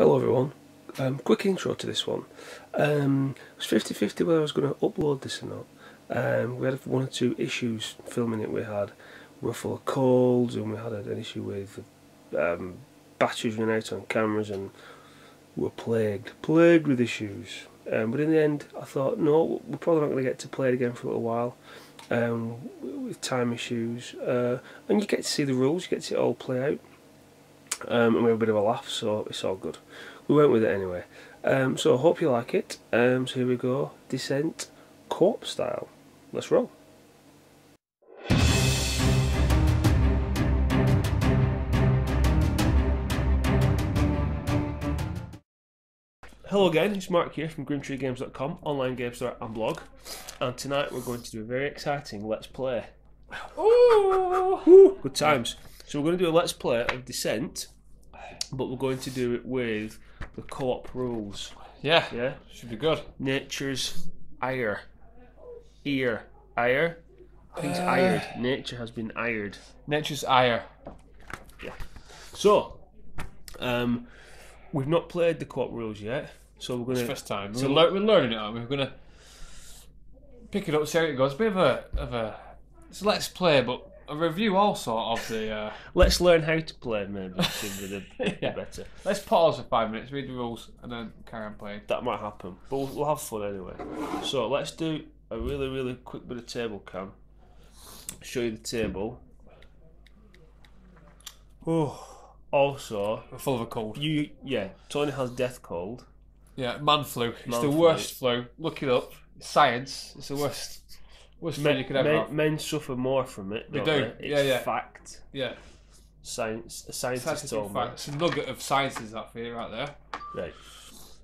Hello everyone. Um, quick intro to this one. Um, it was 50-50 whether I was going to upload this or not. Um, we had one or two issues filming it. We had we full of colds and we had an issue with um, batteries running out on cameras and we were plagued, plagued with issues. Um, but in the end I thought no, we're probably not going to get to play it again for a little while. Um, with time issues uh, and you get to see the rules, you get to see it all play out um, and we had a bit of a laugh, so it's all good. We went with it anyway. Um, so I hope you like it. Um, so here we go, Descent co-op style. Let's roll. Hello again, it's Mark here from GrimTreeGames.com, online game store and blog. And tonight we're going to do a very exciting Let's Play. Ooh, good times. So we're going to do a Let's Play of Descent, but we're going to do it with the co-op rules. Yeah, Yeah, should be good. nature's ire, ear, ire. Things ired. Nature has been ired. Nature's ire. Yeah. So, um, we've not played the co-op rules yet, so we're gonna. first time. so- we're, lear- we're learning it. Aren't we? We're gonna pick it up, see how it goes. A bit of a of a. It's a let's play, but a review also of the. Uh, Let's learn how to play. Maybe bit Yeah. better. let's pause for five minutes, read the rules, and then carry on playing. That might happen, but we'll, we'll have fun anyway. So let's do a really, really quick bit of table cam. Show you the table. Oh, also, We're full of a cold. you yeah, Tony has death cold. Yeah, man flu. It's Man the flu. worst flu. Look it up. It's science. It's the worst. Worst flu you could ever men, have. men suffer more from it. They don't. It's Yeah, yeah. fact. Yeah, Science. A scientist told me. It's a nugget of science is that for you right there. Right.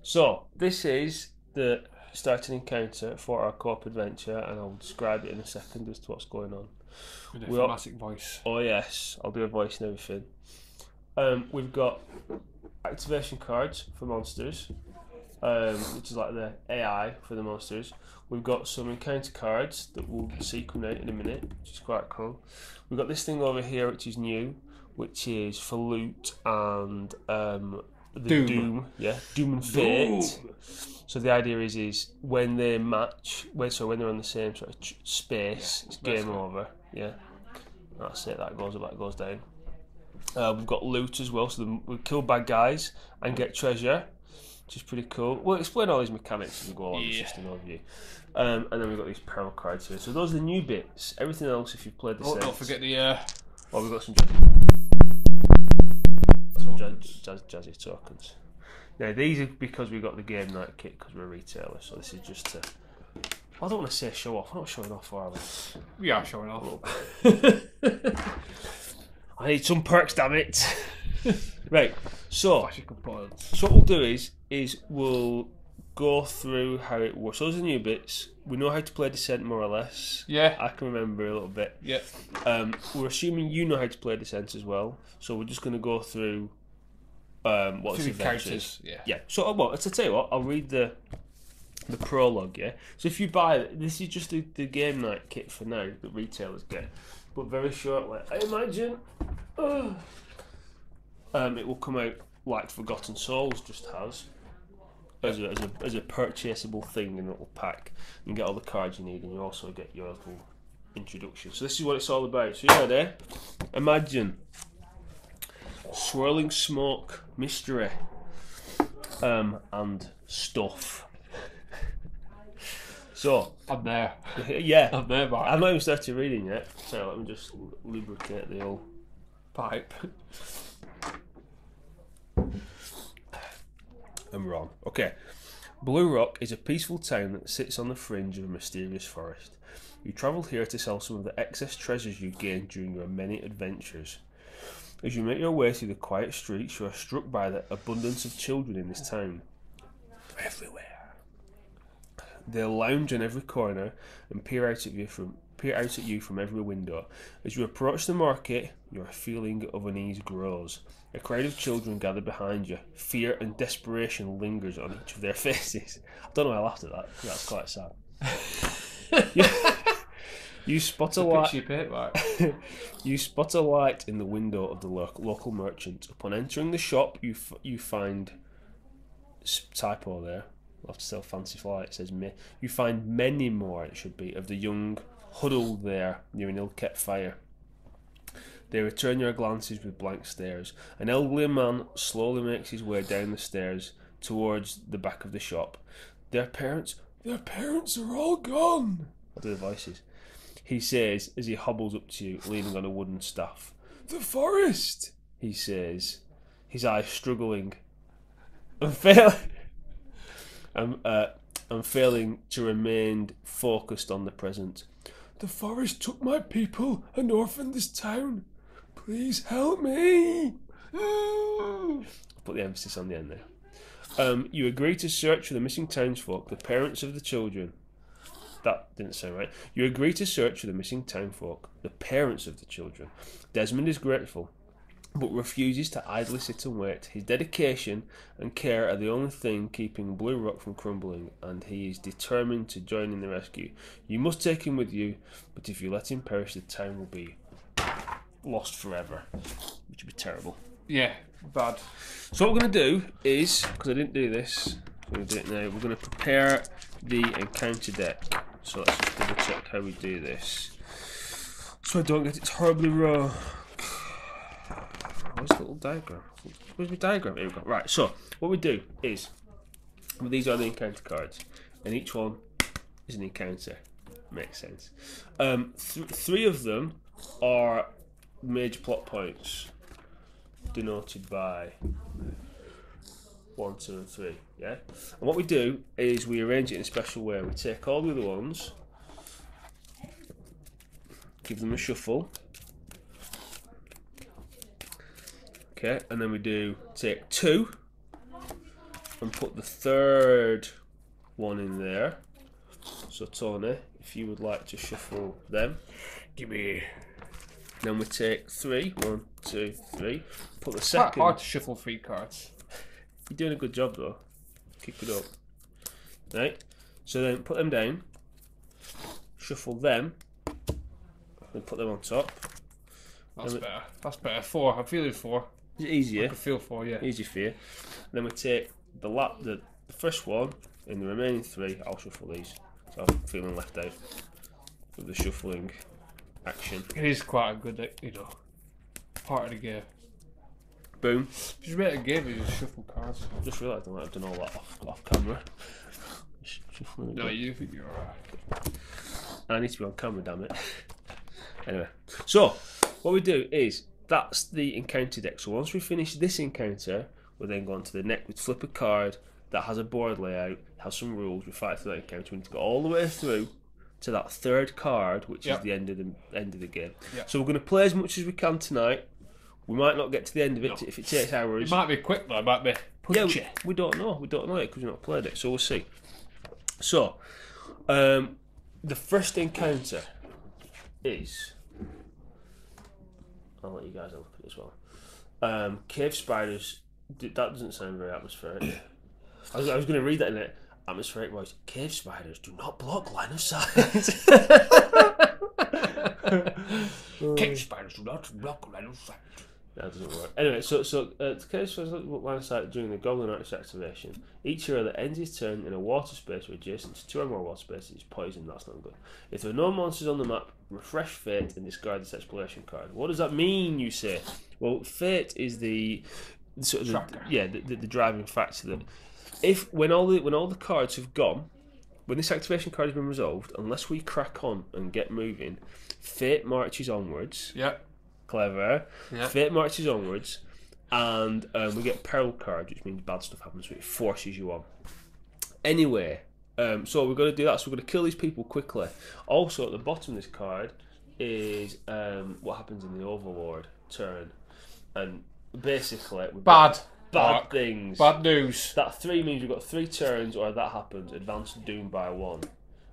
So this is the starting encounter for our co-op adventure, and I'll describe it in a second as to what's going on. With a dramatic voice. Oh yes, I'll do a voice and everything. Um, we've got activation cards for monsters, um, which is like the AI for the monsters. We've got some encounter cards that we'll out in a minute, which is quite cool. We've got this thing over here, which is new, which is for loot and um, the Doom. Doom. yeah, Doom and Fate. So the idea is, is when they match, when so when they're on the same sort of space, it's game basically. over. Yeah, that's it. That goes up, that goes down. Uh, we've got loot as well, so the, we kill bad guys and get treasure, which is pretty cool. We'll explain all these mechanics as we go along. Yeah. just an overview. Um, and then we've got these peril cards here. So those are the new bits. Everything else, if you've played the Oh, sets, don't forget the. Uh, Oh, we've got some jazz- some jazz, jazz, jazzy tokens. Now these are because we got the game night kit because we're a retailer. So this is just to. I don't want to say show off. I'm not showing off, are we? we are showing off. I need some perks, damn it. right. So, so what we'll do is is we'll go through how it works. Those are the new bits. We know how to play Descent more or less. Yeah. I can remember a little bit. Yeah. Um, we're assuming you know how to play Descent as well, so we're just going to go through um, what's Few the characters. Yeah. Yeah. So, uh, well, to tell you what, I'll read the the prologue. Yeah. So if you buy this is just the, the game night kit for now that retailers get, but very shortly, I imagine, uh, um, it will come out like Forgotten Souls just has. As a, as, a, as a purchasable thing in a little pack, you can get all the cards you need, and you also get your little introduction. So this is what it's all about. So yeah, there. Imagine swirling smoke, mystery, um, and stuff. So I'm there. yeah, I'm there, Mark. I've not even started reading yet. So let me just lubricate the old pipe. I'm wrong. Okay. Blue Rock is a peaceful town that sits on the fringe of a mysterious forest. You travel here to sell some of the excess treasures you gained during your many adventures. As you make your way through the quiet streets, you are struck by the abundance of children in this town. Everywhere. They lounge in every corner and peer out at you from peer out at you from every window. As you approach the market, your feeling of unease grows. A crowd of children gather behind you. Fear and desperation lingers on each of their faces. I don't know why I laughed at that. That's quite sad. you, you spot a light. Picture your paint, Mark. You spot a light in the window of the lo- local merchant. Upon entering the shop, you f- you find typo there. I'll have to sell Fantasy Flight. It says me. You find many more. It should be of the young huddled there near an ill-kept fire. They return your glances with blank stares. An elderly man slowly makes his way down the stairs towards the back of the shop. Their parents, their parents are all gone. The voices. He says as he hobbles up to you, leaning on a wooden staff. The forest, he says, his eyes struggling. I'm failing. I'm, uh, I'm failing to remain focused on the present. The forest took my people and orphaned this town. Please help me. Put the emphasis on the end there. Um, you agree to search for the missing townsfolk, the parents of the children. That didn't sound right. You agree to search for the missing townfolk, the parents of the children. Desmond is grateful, but refuses to idly sit and wait. His dedication and care are the only thing keeping Blue Rock from crumbling, and he is determined to join in the rescue. You must take him with you, but if you let him perish, the town will be lost forever, which would be terrible. Yeah, bad. So what we're going to do is, because I didn't do this, I'm going to do it now. We're going to prepare the encounter deck. So let's just double check how we do this, so I don't get it horribly wrong. Little diagram? Where's my diagram? Here we go. Right. So what we do is, well, these are the encounter cards, and each one is an encounter. Makes sense. Um, th- three of them are major plot points denoted by one, two, and three. Yeah. And what we do is we arrange it in a special way. We take all the other ones, give them a shuffle. Okay, and then we do take two and put the third one in there. So Tony, if you would like to shuffle them, Give me. then we take three. One, two, three. Put the Quite second. hard to shuffle three cards. You're doing a good job though. Keep it up. Right? So then put them down, shuffle them, and put them on top. That's we- better. That's better. Four. I'm feeling four. Is I easier? feel four. Yeah. Easy for you. Then we take the lap the, the first one and the remaining three, I'll shuffle these. So I'm feeling left out with the shuffling action. It is quite a good, you know, part of the game. Boom. Just make a game. You just shuffle cards. Just realised I might have done all that off, off camera. Shuffling No, you think you're alright. I need to be on camera, damn it. anyway, so what we do is that's the encounter deck. So once we finish this encounter, we then go on to the next. We flip a card that has a board layout, has some rules. We fight through that encounter. We need to go all the way through to that third card, which Yep. is the end of the end of the game. Yep. So we're going to play as much as we can tonight. We might not get to the end of it if it takes hours. It might be quick though. It might be Yeah, we, we don't know. We don't know it because we've not played it, so we'll see. So, um, the first encounter is. I'll let you guys have a look at it as well. Um, cave spiders. That doesn't sound very atmospheric. I was, I was going to read that in it. Atmospheric voice. Cave spiders do not block line of sight. Cave spiders do not block line of sight. That doesn't work. Anyway, so so uh, to case line of sight during the Goblin Arch activation, each hero that ends his turn in a water space or adjacent to two or more water spaces is poisoned. That's not good. If there are no monsters on the map, refresh Fate and discard this exploration card. What does that mean? You say. Well, Fate is the sort of the, yeah the, the, the driving factor that if when all the when all the cards have gone, when this activation card has been resolved, unless we crack on and get moving, Fate marches onwards Yeah. Clever. Yeah. Fate marches onwards, and um, we get peril card, which means bad stuff happens, so it forces you on. Anyway, um, so we're going to do that. So we're going to kill these people quickly. Also, at the bottom of this card is um, what happens in the Overlord turn, and basically we've got Bad. bad Mark. things. Bad news. That three means we've got three turns, or that happens, advance Doom by one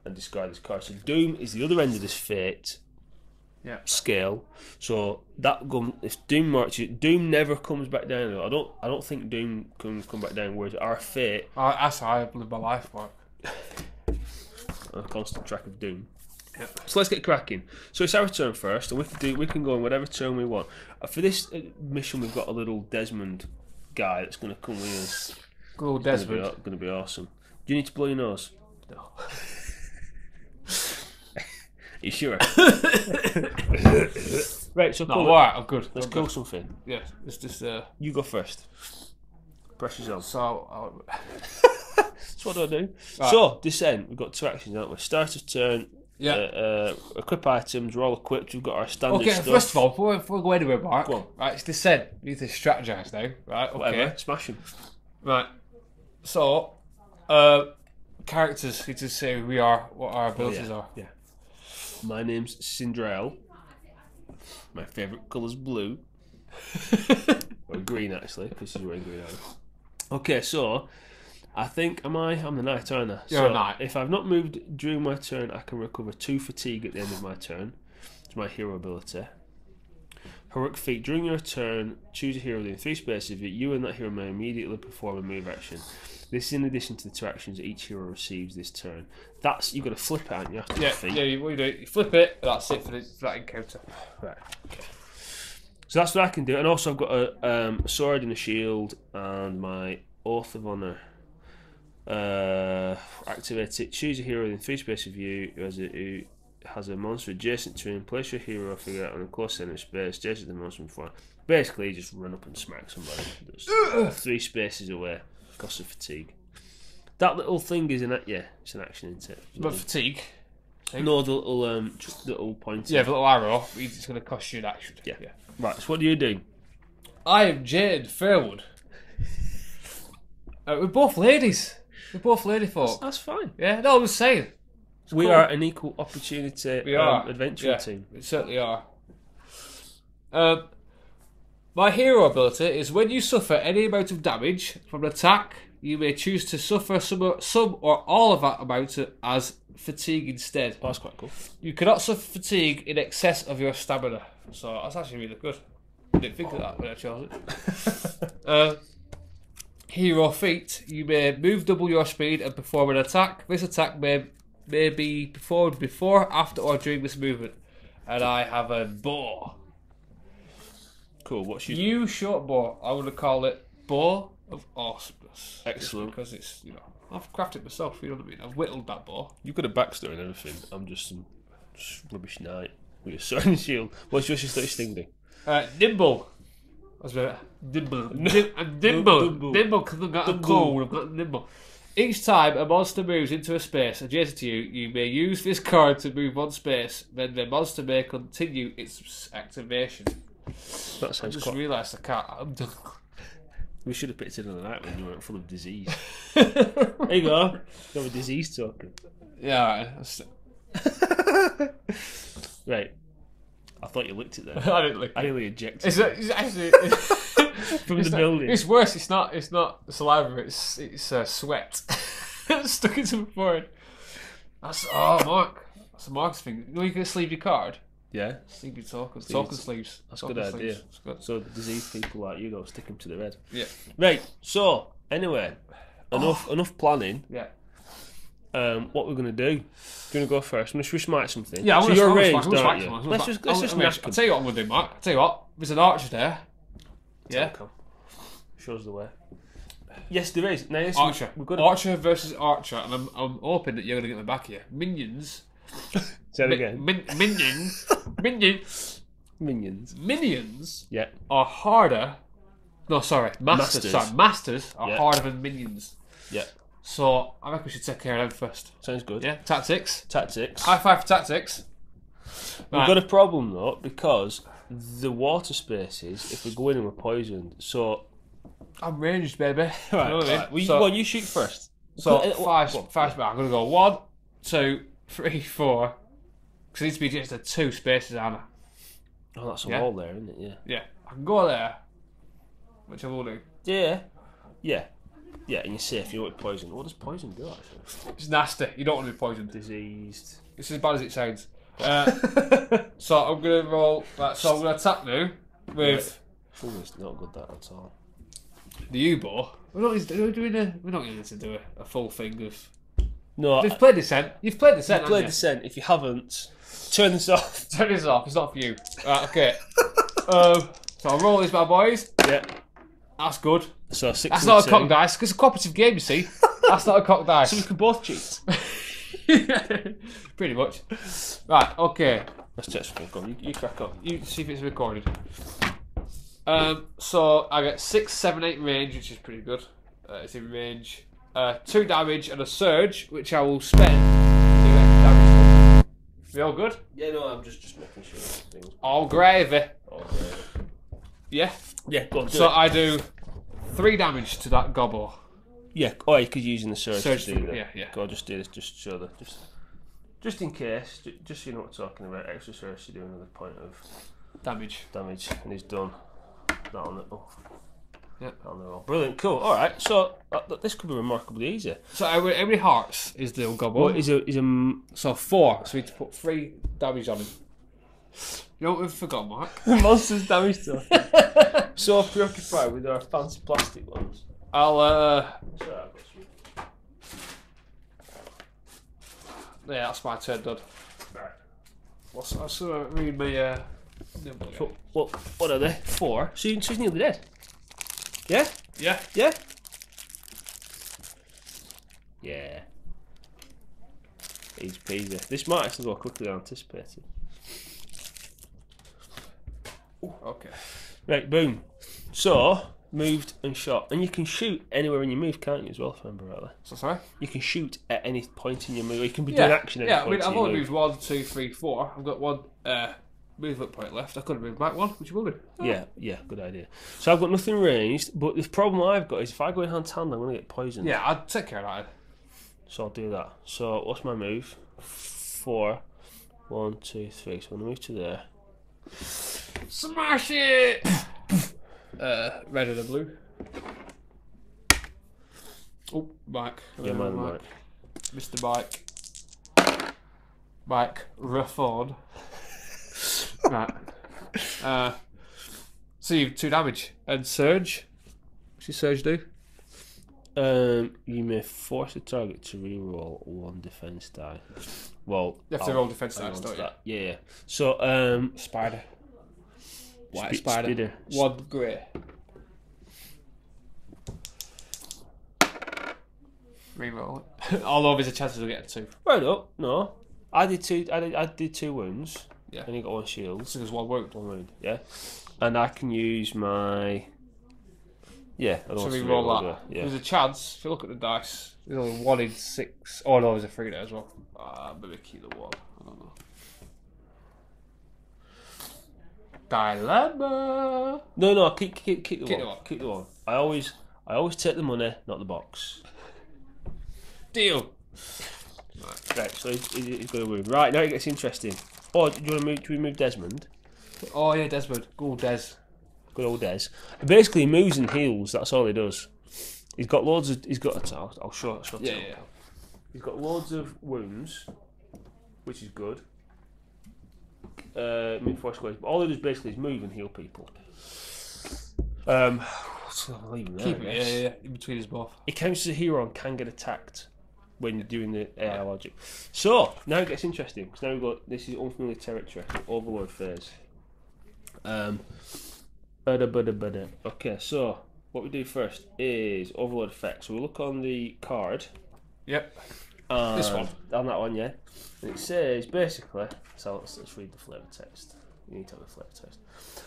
and discard this card. So Doom is the other end of this fate Yeah. scale. So that gun, if Doom marches, Doom never comes back down. I don't, I don't think Doom can come back down. Whereas our fate, I, that's how I live my life, Mark. a constant track of Doom. Yep. So let's get cracking. So it's our turn first, and we can do we can go in whatever turn we want. Uh, For this uh, mission, we've got a little Desmond guy that's going to come with us. Good old It's gonna Desmond. be, gonna be awesome. Do you need to blow your nose? No. you sure? right, so No, cool. alright, I'm good. Let's I'm go good. something. Yeah, it's just uh. You go first. Pressure's on. So I'll, That's what I do. Right. So, descent. We've got two actions, haven't we? Start of turn. yeah. Uh, uh, equip items. We're all equipped. We've got our standard Okay, stuff. first of all, before, before we go anywhere, Mark, Go on. right, it's descent. We need to strategize now, right? Okay, Whatever. Smash them. right. So, uh, characters need to say who we are, what our abilities yeah. are. Yeah. My name's Syndrael. My favourite colour's blue. or green, actually, because she's wearing green. Okay, so I think am I? I'm the knight, aren't I? You're so a knight. If I've not moved during my turn, I can recover two fatigue at the end of my turn. It's my hero ability. Heroic feat. During your turn, choose a hero within three spaces of it. You and that hero may immediately perform a move action. This is in addition to the two actions each hero receives this turn. That's you've got to flip it, haven't you? Yeah, feat. yeah. You, what you do? You flip it. and That's it for, the, for that encounter. Right. Okay. So that's what I can do, and also I've got a, um, a sword and a shield, and my oath of honor. Uh, activate it. Choose a hero within three space of you who has a who has a monster adjacent to him. Place your hero figure on a close center space adjacent to the monster before. Basically, you just run up and smack somebody three spaces away. Cost of fatigue. That little thing is an yeah, it's an action, isn't it? But fatigue. no, the little um, just the little pointer. Yeah, the little arrow. It's going to cost you an action. Yeah. yeah. Right. So what do you do? I am Jain Fairwood. Uh, we're both ladies. We're both lady folk. That's fine. Yeah, no, I'm just saying. We cool. are an equal opportunity We um, are. adventure yeah, team. We certainly are. Um, my hero ability is when you suffer any amount of damage from an attack, you may choose to suffer some, some or all of that amount as fatigue instead. That's quite cool. You cannot suffer fatigue in excess of your stamina. So that's actually really good. I didn't think of that when I chose it. uh, hero feat. You may move double your speed and perform an attack. This attack may, may be performed before, after, or during this movement. And I have a bow. Cool. What's your New short bow. I would call it Bow of Awesomeness. Just Excellent. Because it's, you know, I've crafted it myself, you know what I mean? I've whittled that bow. You've got a backstory and everything. I'm just some rubbish knight with a sword and shield. What's your sister's thing do? Uh, nimble. That's right. nimble. Nim- I'm nimble. Nimble. Nimble because I've got a cold. I've got nimble. Each time a monster moves into a space adjacent to you, you may use this card to move one space. Then the monster may continue its activation. That I sounds just quite. realised I can't. I'm done. We should have picked it in the night when you weren't full of disease. there you go. You have a disease token. yeah, that's- Right. I thought you licked it there. I didn't like I it. nearly ejected It's, it it's actually from it's the not- building. It's worse. It's not. It's not saliva. It's it's uh, sweat stuck into my forehead. That's oh Mark. That's a Mark's thing. You know you can sleeve your card. Yeah. Sleeve your token. Sleeves. That's a good idea. It's good. So diseased people like you go stick them to the head. Yeah. Right. So anyway, enough enough planning. Yeah. Um, what we're gonna do? Do you wanna go first? I'm gonna just might something. Yeah. I'm so gonna you're I'm gonna ranged, smack- I'm gonna aren't smack you? Let's just let's I'm- just I'm gonna- I'll tell you what I'm gonna do, Mike. I'll tell you what. There's an archer there. Yeah. Come. Shows the way. Yes, there is. Now, this Archer. We've got to Archer versus Archer, and I'm, I'm hoping that you're gonna get the back here. Minions. say it Mi- again. Min- minions. minions. Minions. Minions Yeah. are harder. No, sorry, masters. Masters. Sorry, masters are Yeah. harder than minions. Yeah. So I reckon we should take care of them first. Sounds good. Yeah, tactics. Tactics. High five for tactics. We've Right. got a problem though because the water spaces, if we go in and we're poisoned, so I'm ranged, baby. You know what I mean? right, well, you, so well, you shoot first. so Uh, five, go on. five. I'm gonna go one, two, three, four. Because it needs to be just a two spaces, Anna. Oh, that's a Yeah. wall there, isn't it? Yeah. Yeah, I can go there, which I will do. Yeah. Yeah. Yeah, and you're safe. You're not poisoned. What does poison do actually? It's nasty. You don't want to be poisoned. Diseased. It's as bad as it sounds. Uh, so I'm gonna roll. Right, so I'm gonna attack now with. Oh, it's not good that at all. The Yew bow. We're not we're doing a. We're not going to do a, a full thing of. No, You've played Descent. You've played Descent. I played haven't Descent. If you haven't, turn this off. Turn this off. It's not for you. Right, okay. um, so I'll roll these bad boys. Yeah. That's good. So six. That's not a two. cock dice. It's a cooperative game, you see. That's not a cock dice. So we can both cheat. Pretty much. Right, okay. Let's test on, you, you crack on. You see if it's recorded. Um, so I get six, seven, eight range, which is pretty good. Uh, it's in range. Uh, two damage and a surge, which I will spend. to do extra damage. We all good? Yeah, no, I'm just just making sure things. All gravy. Oh, Yeah. yeah, go on. Do So it. I do three damage to that gobble. yeah, oh, you could use in the search. Surge to do thing, that. yeah, yeah. Go on, just do this. Just show that. Just, just in case. ju- Just so you know what we're talking about. Extra surge to do another point of Damage. damage, and he's done. That on the. Oh. Yeah. that on. Brilliant, cool. All right, so uh, this could be remarkably easy. So how many hearts is the gobble? What is a is a So four. So we need to put three damage on him. You know what we've forgotten, Mark? monster's damage to? so preoccupied with our fancy plastic ones. I'll uh Sorry, I've got some. yeah, that's my turn done. Right. What's I'll sort of read my uh So, what, what are they? Four. So you- so nearly dead. Yeah? Yeah. Yeah? Yeah. Easy peasy. This might actually go quicker than anticipated. Okay. Right, boom. So, moved and shot. And you can shoot anywhere in your move, can't you, as well, if I remember rightly? So sorry? You can shoot at any point in your move. You can be Yeah. doing action at yeah, any I mean, I've only move. moved one, two, three, four. I've got one uh movement point left. I could have moved back one, which you will do. Yeah, yeah, good idea. So I've got nothing ranged, but the problem I've got is if I go in hand to hand, I'm going to get poisoned. Yeah, I'd take care of that. So I'll do that. So what's my move? Four. One, two, three. So I'm going to move to there. Smash it! uh, red and a blue. Oh, Mike. Yeah, Uh, mine, mine. Mr. Mike. Mike Rafford. Right. Uh, so you've two damage. And Surge? What's your Surge do? Um, you may force the target to reroll one defense die. Well, You have to I'll- roll defense I'll dice, don't you? that. Yeah, yeah. So, um, Spider. White Spe- spider. spider. One grey. Reroll it. Although there's a chance of getting two. right up. No, I did two. I did, I did two wounds. Yeah. And you got one shield. So there's one wound. One wound. Yeah. And I can use my. Yeah. I don't So want to reroll reroll that. the- Yeah. There's a chance, if you look at the dice, there's only one in six. Oh no, there's a three there as well. Uh, maybe keep the one. I don't know. Dilemma. No, no, keep keep keep the Keep one. one. Keep the one. I always I always take the money, not the box. Deal. Right, so he's, he's, he's got a wound. Right now it gets interesting. Oh, do you want to move? Do we move Desmond? Oh yeah, Desmond. Go Des. Good old Des. Basically, he moves and heals. That's all he does. He's got loads of. He's got. I'll, I'll show. I'll show Yeah, yeah. He's got loads of wounds, which is good. Uh, move force squares. But all he does basically is move and heal people. Um, so I'll leave him there, Keep it. Yeah, yeah, yeah. In between his both. He counts as a hero and can get attacked when you're doing the AI logic. So now it gets interesting because now we've got this is unfamiliar territory, Overlord phase. Um, bada bada bada. Okay, so what we do first is Overlord effect. So we look on the card. Yep. And This one? On that one, yeah. And it says basically. So let's, let's read the flavor text. You need to have the flavor text.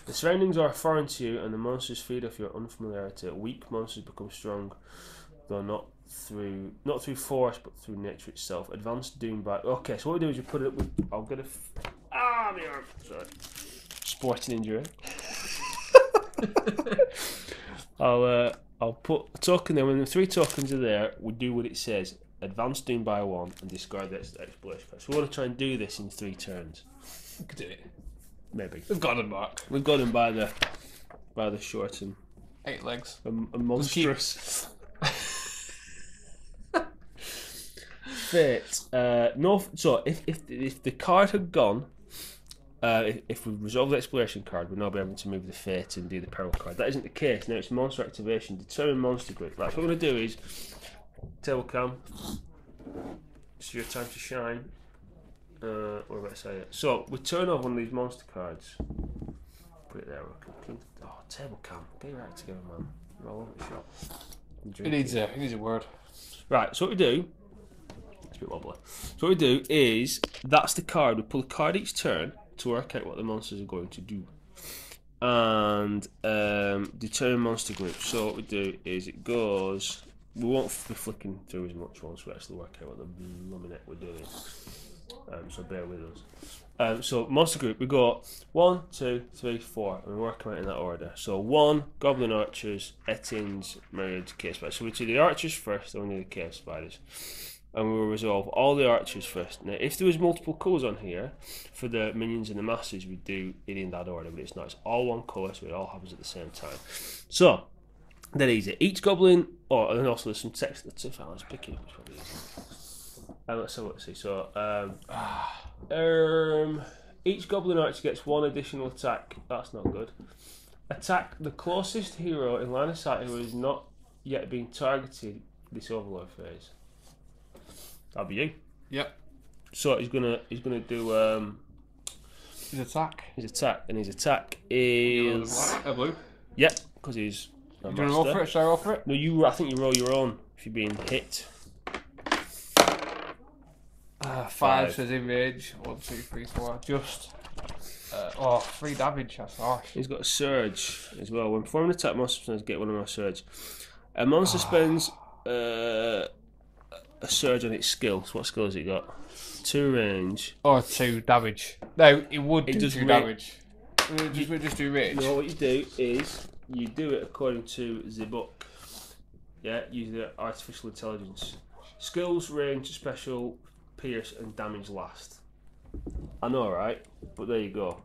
The surroundings are foreign to you, and the monsters feed off your unfamiliarity. Weak monsters become strong, though not through not through Forest but through nature itself. Advanced doom by. Okay, so what we do is we put it with. I'll get a. F- ah, my arm. Sorry. Sporting injury. I'll uh, I'll put a token there. When the three tokens are there, we do what it says. Advance doom by one and discard the ex- exploration card. So we want to try and do this in three turns, We could do it. maybe. We've got him, Mark. We've got him by the by the short and, Eight legs. A, and monstrous. Fate. Uh, no. So if, if if the card had gone, uh, if, if we resolve the exploration card, we'd now be able to move the fate and do the peril card. That isn't the case. Now it's monster activation. Determine monster group. Right. So what we're gonna do is table cam. It's your time to shine. Uh, what about I say it? So we turn off one of these monster cards. Put it there. we can- can- Oh, table cam. Get your act together, man. Roll a shot. It needs a it needs a word. Right, so what we do, it's a bit wobbly. So what we do is, that's the card. We pull a card each turn to work out what the monsters are going to do. And um, determine monster group. So what we do is it goes, we won't be flicking through as much once we actually work out what the blooming heck we're doing. Um, so bear with us. Um, so monster group, we got one, two, three, four, and we work them out in that order. So one, goblin archers, ettins, merriods, cave spiders. So we do the archers first, then we do the cave spiders, and we will resolve all the archers first. Now, if there was multiple colours on here for the minions and the masses, we'd do it in that order, but it's not. It's all one colour, so it all happens at the same time. So that easy. Each goblin, oh, and also there's some text that's if I was picking up. Uh, let's look. See, so um, um, each goblin archer gets one additional attack. That's not good. Attack the closest hero in line of sight who has not yet been targeted this Overlord phase. That'll be you. Yep. So he's gonna he's gonna do um, His attack. his attack, and his attack is A blue. yep, because he's a You want to roll for it? Should I roll for it? No, you. I think you roll your own if you're being hit. Uh, five, Five. says in range. One, two, three, four. Just. Uh, oh, three damage. That's harsh. He's got a surge as well. When performing an attack, monster spends get one of my surge. A monster spends uh, a surge on its skill. So what skill has it got? Two range. Or two damage. No, it would It do does two damage. Uh, Just, we just do range. No, what you do is you do it according to the book. Yeah, use the artificial intelligence. Skills, range, special, pierce, and damage last. I know, right? But there you go.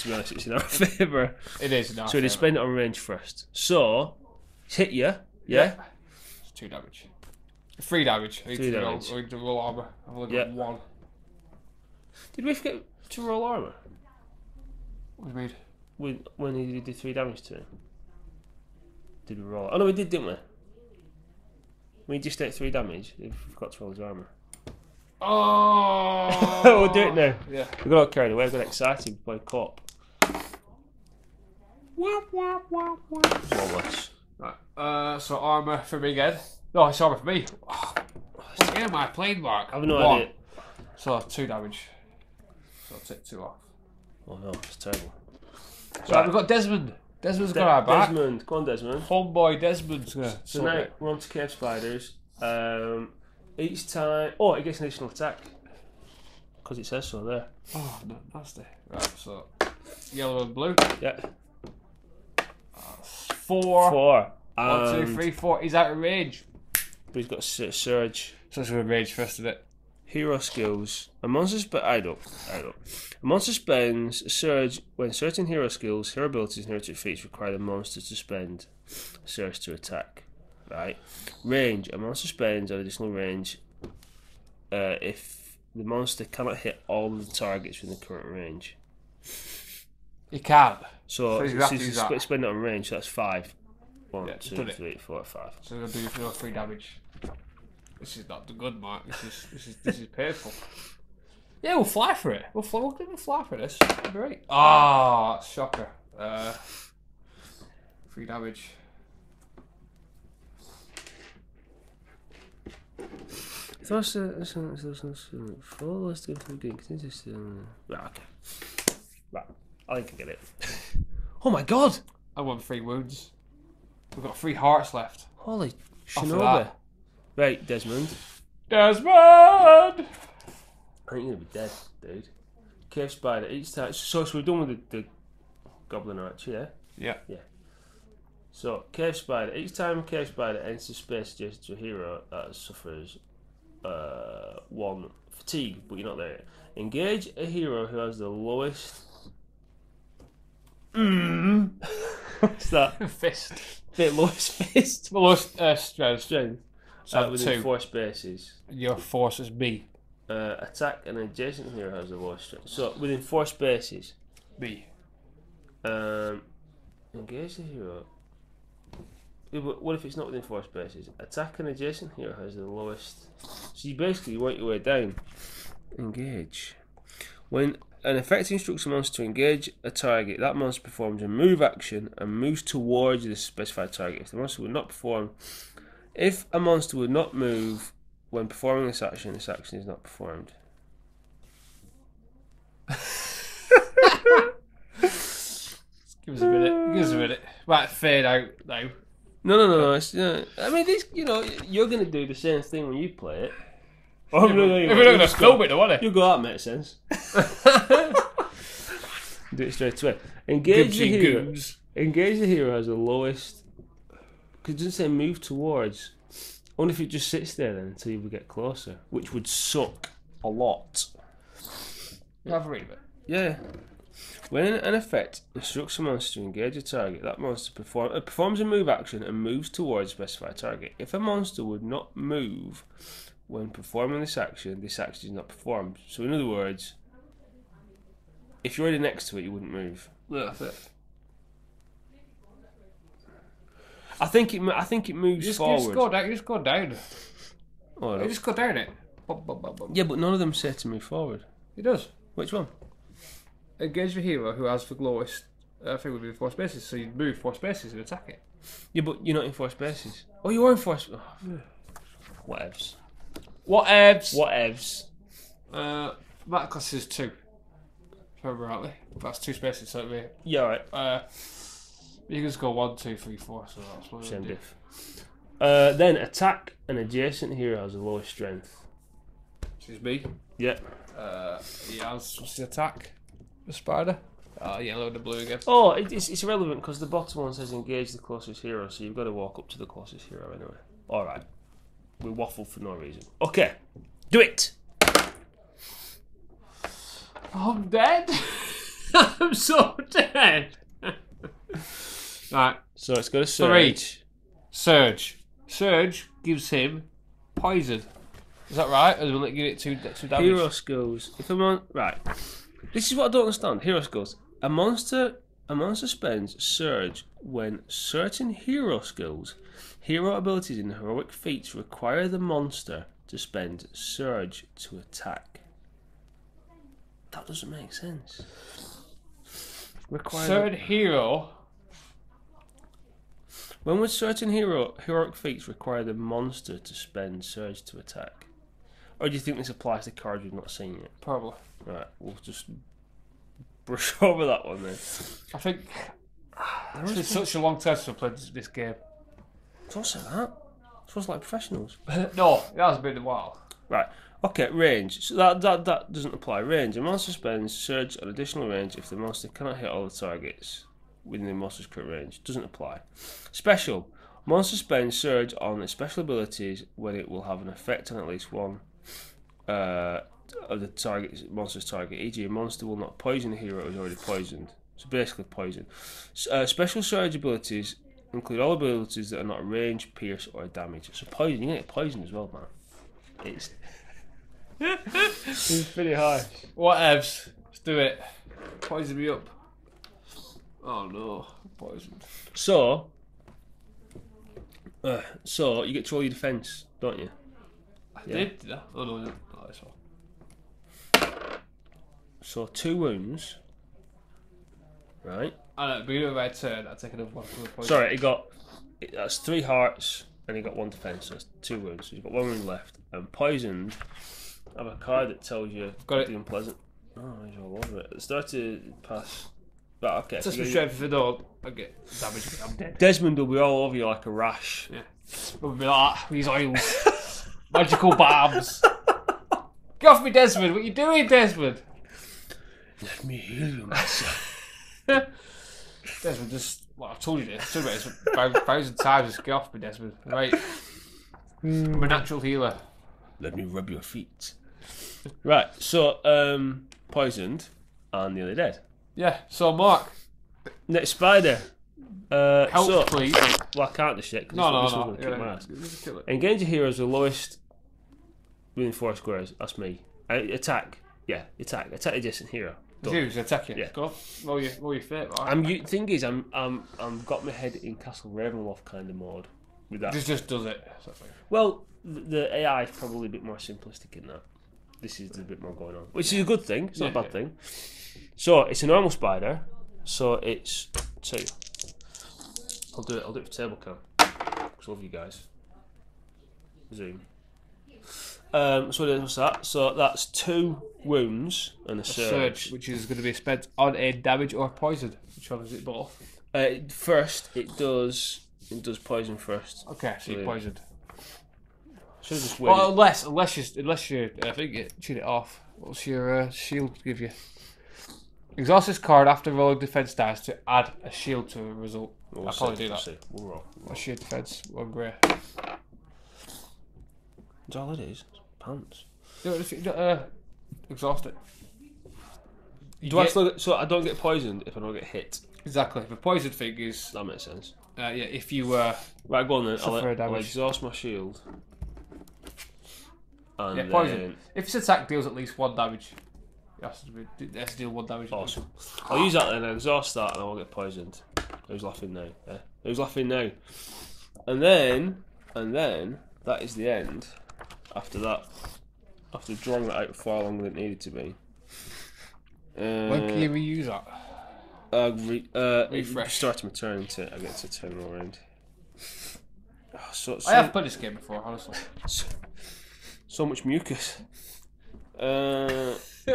To be honest, it's in our favour. It is. No, So they spend it on range first. So, it's hit you, yeah? It's two damage. Three damage. I need Three to roll, damage. I need to roll armor. I've only got one. Did we forget to roll armour What do you mean? when, when he did three damage to him? Did we roll? Oh no, we did, didn't we? We just did three damage. We forgot to roll his armour. Oh! we'll do it now. Yeah. We got carried away. We got excited. We played co-op. One less. Right. Uh, so armor for me again. No, it's armor for me. Game am I playing, Mark? I have no One. idea. So two damage. So I'll take two off. Oh no, it's terrible. So Right. we've got Desmond. Desmond's De- got our back. Desmond, go on, Desmond. Homeboy Desmond's gonna So now it. we're on to cave spiders. Um, each time, oh, it gets an additional attack because it says so there. Oh, no, nasty. Right, so yellow and blue. Yeah, Four. four. One, two, three, four. He's out of range. But he's got a surge. So it's going to range first, isn't it? Hero skills. A monster sp- I don't. I don't. A monster spends a surge when certain hero skills, hero abilities, and hero feats require the monster to spend a surge to attack. Right. Range. A monster spends an additional range uh, if the monster cannot hit all of the targets within the current range. He can't. So, So it's you have to use sp- that. spend it on range. So that's five. One, Yeah, two, it. three, four, five. So to do you know, three damage. This is not the good, Mark. This is this is this is painful. Yeah, we'll fly for it. We'll fly. We'll, we'll fly for this. Great. Ah, shocker. Uh, three damage. First, uh, of the game continues to- Right, okay. Right, I think I get it. Oh my god! I won three wounds. We've got three hearts left. Holy shinobi. that. Right, Desmond. Desmond. I think you're gonna be dead, dude. Cave spider, each time. So, so we're done with the, the goblin arch, yeah? Yeah. Yeah. So, cave spider, each time a cave spider enters space adjacent to a hero that suffers uh, one fatigue, but you're not there yet. Engage a hero who has the lowest. Mm. What's that? Fist. The lowest fist The lowest uh, strength. strength So uh, within two. four spaces. Your force is B. Uh, attack an adjacent hero has the lowest strength. So within four spaces. B. Um, engage the hero. What if it's not within four spaces? Attack an adjacent hero has the lowest. So you basically work your way down. Engage. When an effect instructs a monster to engage a target, that monster performs a move action and moves towards the specified target. If the monster would not perform, if a monster would not move when performing this action, this action is not performed. Give us a minute. Give us a minute. Right, fade out now. No, no, no, no. It's, uh, I mean, this, you know, you're going to do the same thing when you play it. Oh, If you we're won't. going to film go- it, though, are You go, that makes sense. do it straight away. Engage the hero. goons. Engage the hero has the lowest. Because it doesn't say move towards. Only if it just sits there then until you would get closer, which would suck a lot. Have a read of it. Yeah. When an effect instructs a monster to engage a target, that monster perform, uh, performs a move action and moves towards a specified target. If a monster would not move when performing this action, this action is not performed. So, in other words, if you're already next to it, you wouldn't move. Yeah, that's it. I think it. I think it moves You just, you forward. just go down. You just go down. Oh, I You just go down it. Yeah, but none of them say to move forward. He does. Which one? Engage the hero who has the lowest uh, thing would be four spaces, so you move four spaces and attack it. Yeah, but you're not in four spaces. Oh, you are in four. Sp- oh. Whatevs. What ebs? Whatevs. Uh, that class is two. If I remember rightly. That's two spaces, so it'd be. Yeah, all right. Uh, you can just go one, two, three, four, so that's what Same we do. diff. Uh, then attack an adjacent hero has the lowest strength. This is me. Yeah. Uh, he has, what's his attack? The spider? Uh, yellow and the blue again. Oh, it, it's, it's irrelevant because the bottom one says engage the closest hero, so you've got to walk up to the closest hero anyway. All right. We waffle for no reason. Okay. Do it. I'm dead. I'm so dead. right, So it's got a Three. surge. Surge. Surge gives him poison. Is that right? Or will it give it two, two damage? Hero skills. If a mon- right, this is what I don't understand. Hero skills. A monster, a monster spends surge when certain hero skills, hero abilities, and heroic feats require the monster to spend surge to attack. That doesn't make sense. Require Certain hero. when would certain hero heroic feats require the monster to spend surge to attack? Or do you think this applies to cards we've not seen yet? Probably. Right, we'll just brush over that one then. I think it's been such a long time since I've played this, this game. Don't say that. Sounds like professionals. no, it has been a while. Right. Okay, range. So that, that that doesn't apply. Range. A monster spends surge an additional range if the monster cannot hit all the targets within the monster's current range. Doesn't apply. Special. Monster spends surge on its special abilities when it will have an effect on at least one uh, of the target monster's target. E.g., a monster will not poison a hero who is already poisoned. So basically, poison. S- Uh, special surge abilities include all abilities that are not range, pierce, or damage. So poison, you get poison as well, man. It's it's pretty high. What evs? Let's do it. Poison me up. Oh no, poisoned. So, uh, so you get to roll your defense, don't you? I Yeah. did. did Oh no, no, no, this one. So two wounds, right? I know, beginning of my turn, I take another one for poison. Sorry, he got it- that's three hearts, and he got one defense. So it's two wounds. So you've got one wound left. And poisoned, I have a card that tells you Got it. the unpleasant. Oh, he's all over it. Start to pass. Right, okay. so Just you for got- strength if I get damage. I'm dead. Desmond will be all over you like a rash. Yeah. We'll be like these oils, magical balms. Get off me, Desmond. What are you doing, Desmond? Let me heal you, master. Desmond, just well, I've told you this. I've told you this a thousand times. Just get off me, Desmond. Right. I'm a natural healer. Let me rub your feet. Right, so um, poisoned and nearly dead. Yeah. So Mark, Next spider. Uh, help so, please. well, I can't just yet because No, no, this no. one's gonna kick my Yeah, ass. just kill it. Engage your heroes the lowest within four squares. That's me. Uh, attack. Yeah, attack. Attack adjacent hero. Done. Dude, attack you. Yeah. Go. Roll your, roll your fate. Right? I'm. You, thing is, I'm. I'm. I'm got my head in Castle Ravenloft kind of mode with that. Just, just does it. Well, the, the AI is probably a bit more simplistic in that. this is a bit more going on, which is a good thing. It's not a Yeah, bad thing. So it's a normal spider. So it's two. I'll do it. I'll do it for table cam. 'Cause I love you guys. Zoom. Um, so what's that? So that's two wounds and a, surge. Surge, which is going to be spent on a damage or poison. Which one is it both? Uh, first, it does it does poison first. Okay, so you're poisoned. Should have just waited. Well, unless unless you unless you I think you tune it off. What's your uh, shield give you? Exhaust this card after rolling defense dice to add a shield to a result. We'll I'll probably do we'll that. We'll roll. What's your defense? One grey. That's all it is. Pants. No, if you don't, uh, exhaust it. You Do I get- still get, so I don't get poisoned if I don't get hit? exactly. The poison thing is, That makes sense. uh, yeah, if you uh, Right, go on then. I'll, Suffer I'll damage. exhaust my shield. And yeah, poison. then- If this attack deals at least one damage, it has to, be, it has to deal one damage. Awesome. I'll use that then. I'll exhaust that, and I won't get poisoned. Who's laughing now? Yeah. Who's laughing now? And then, and then that is the end. After that, after drawing that out far longer than it needed to be. Uh, When can you reuse that? uh, re- uh, Refresh. Start my turn I get to turn around. Oh, so, so, I have played this game before, honestly. so, so much mucus. Uh,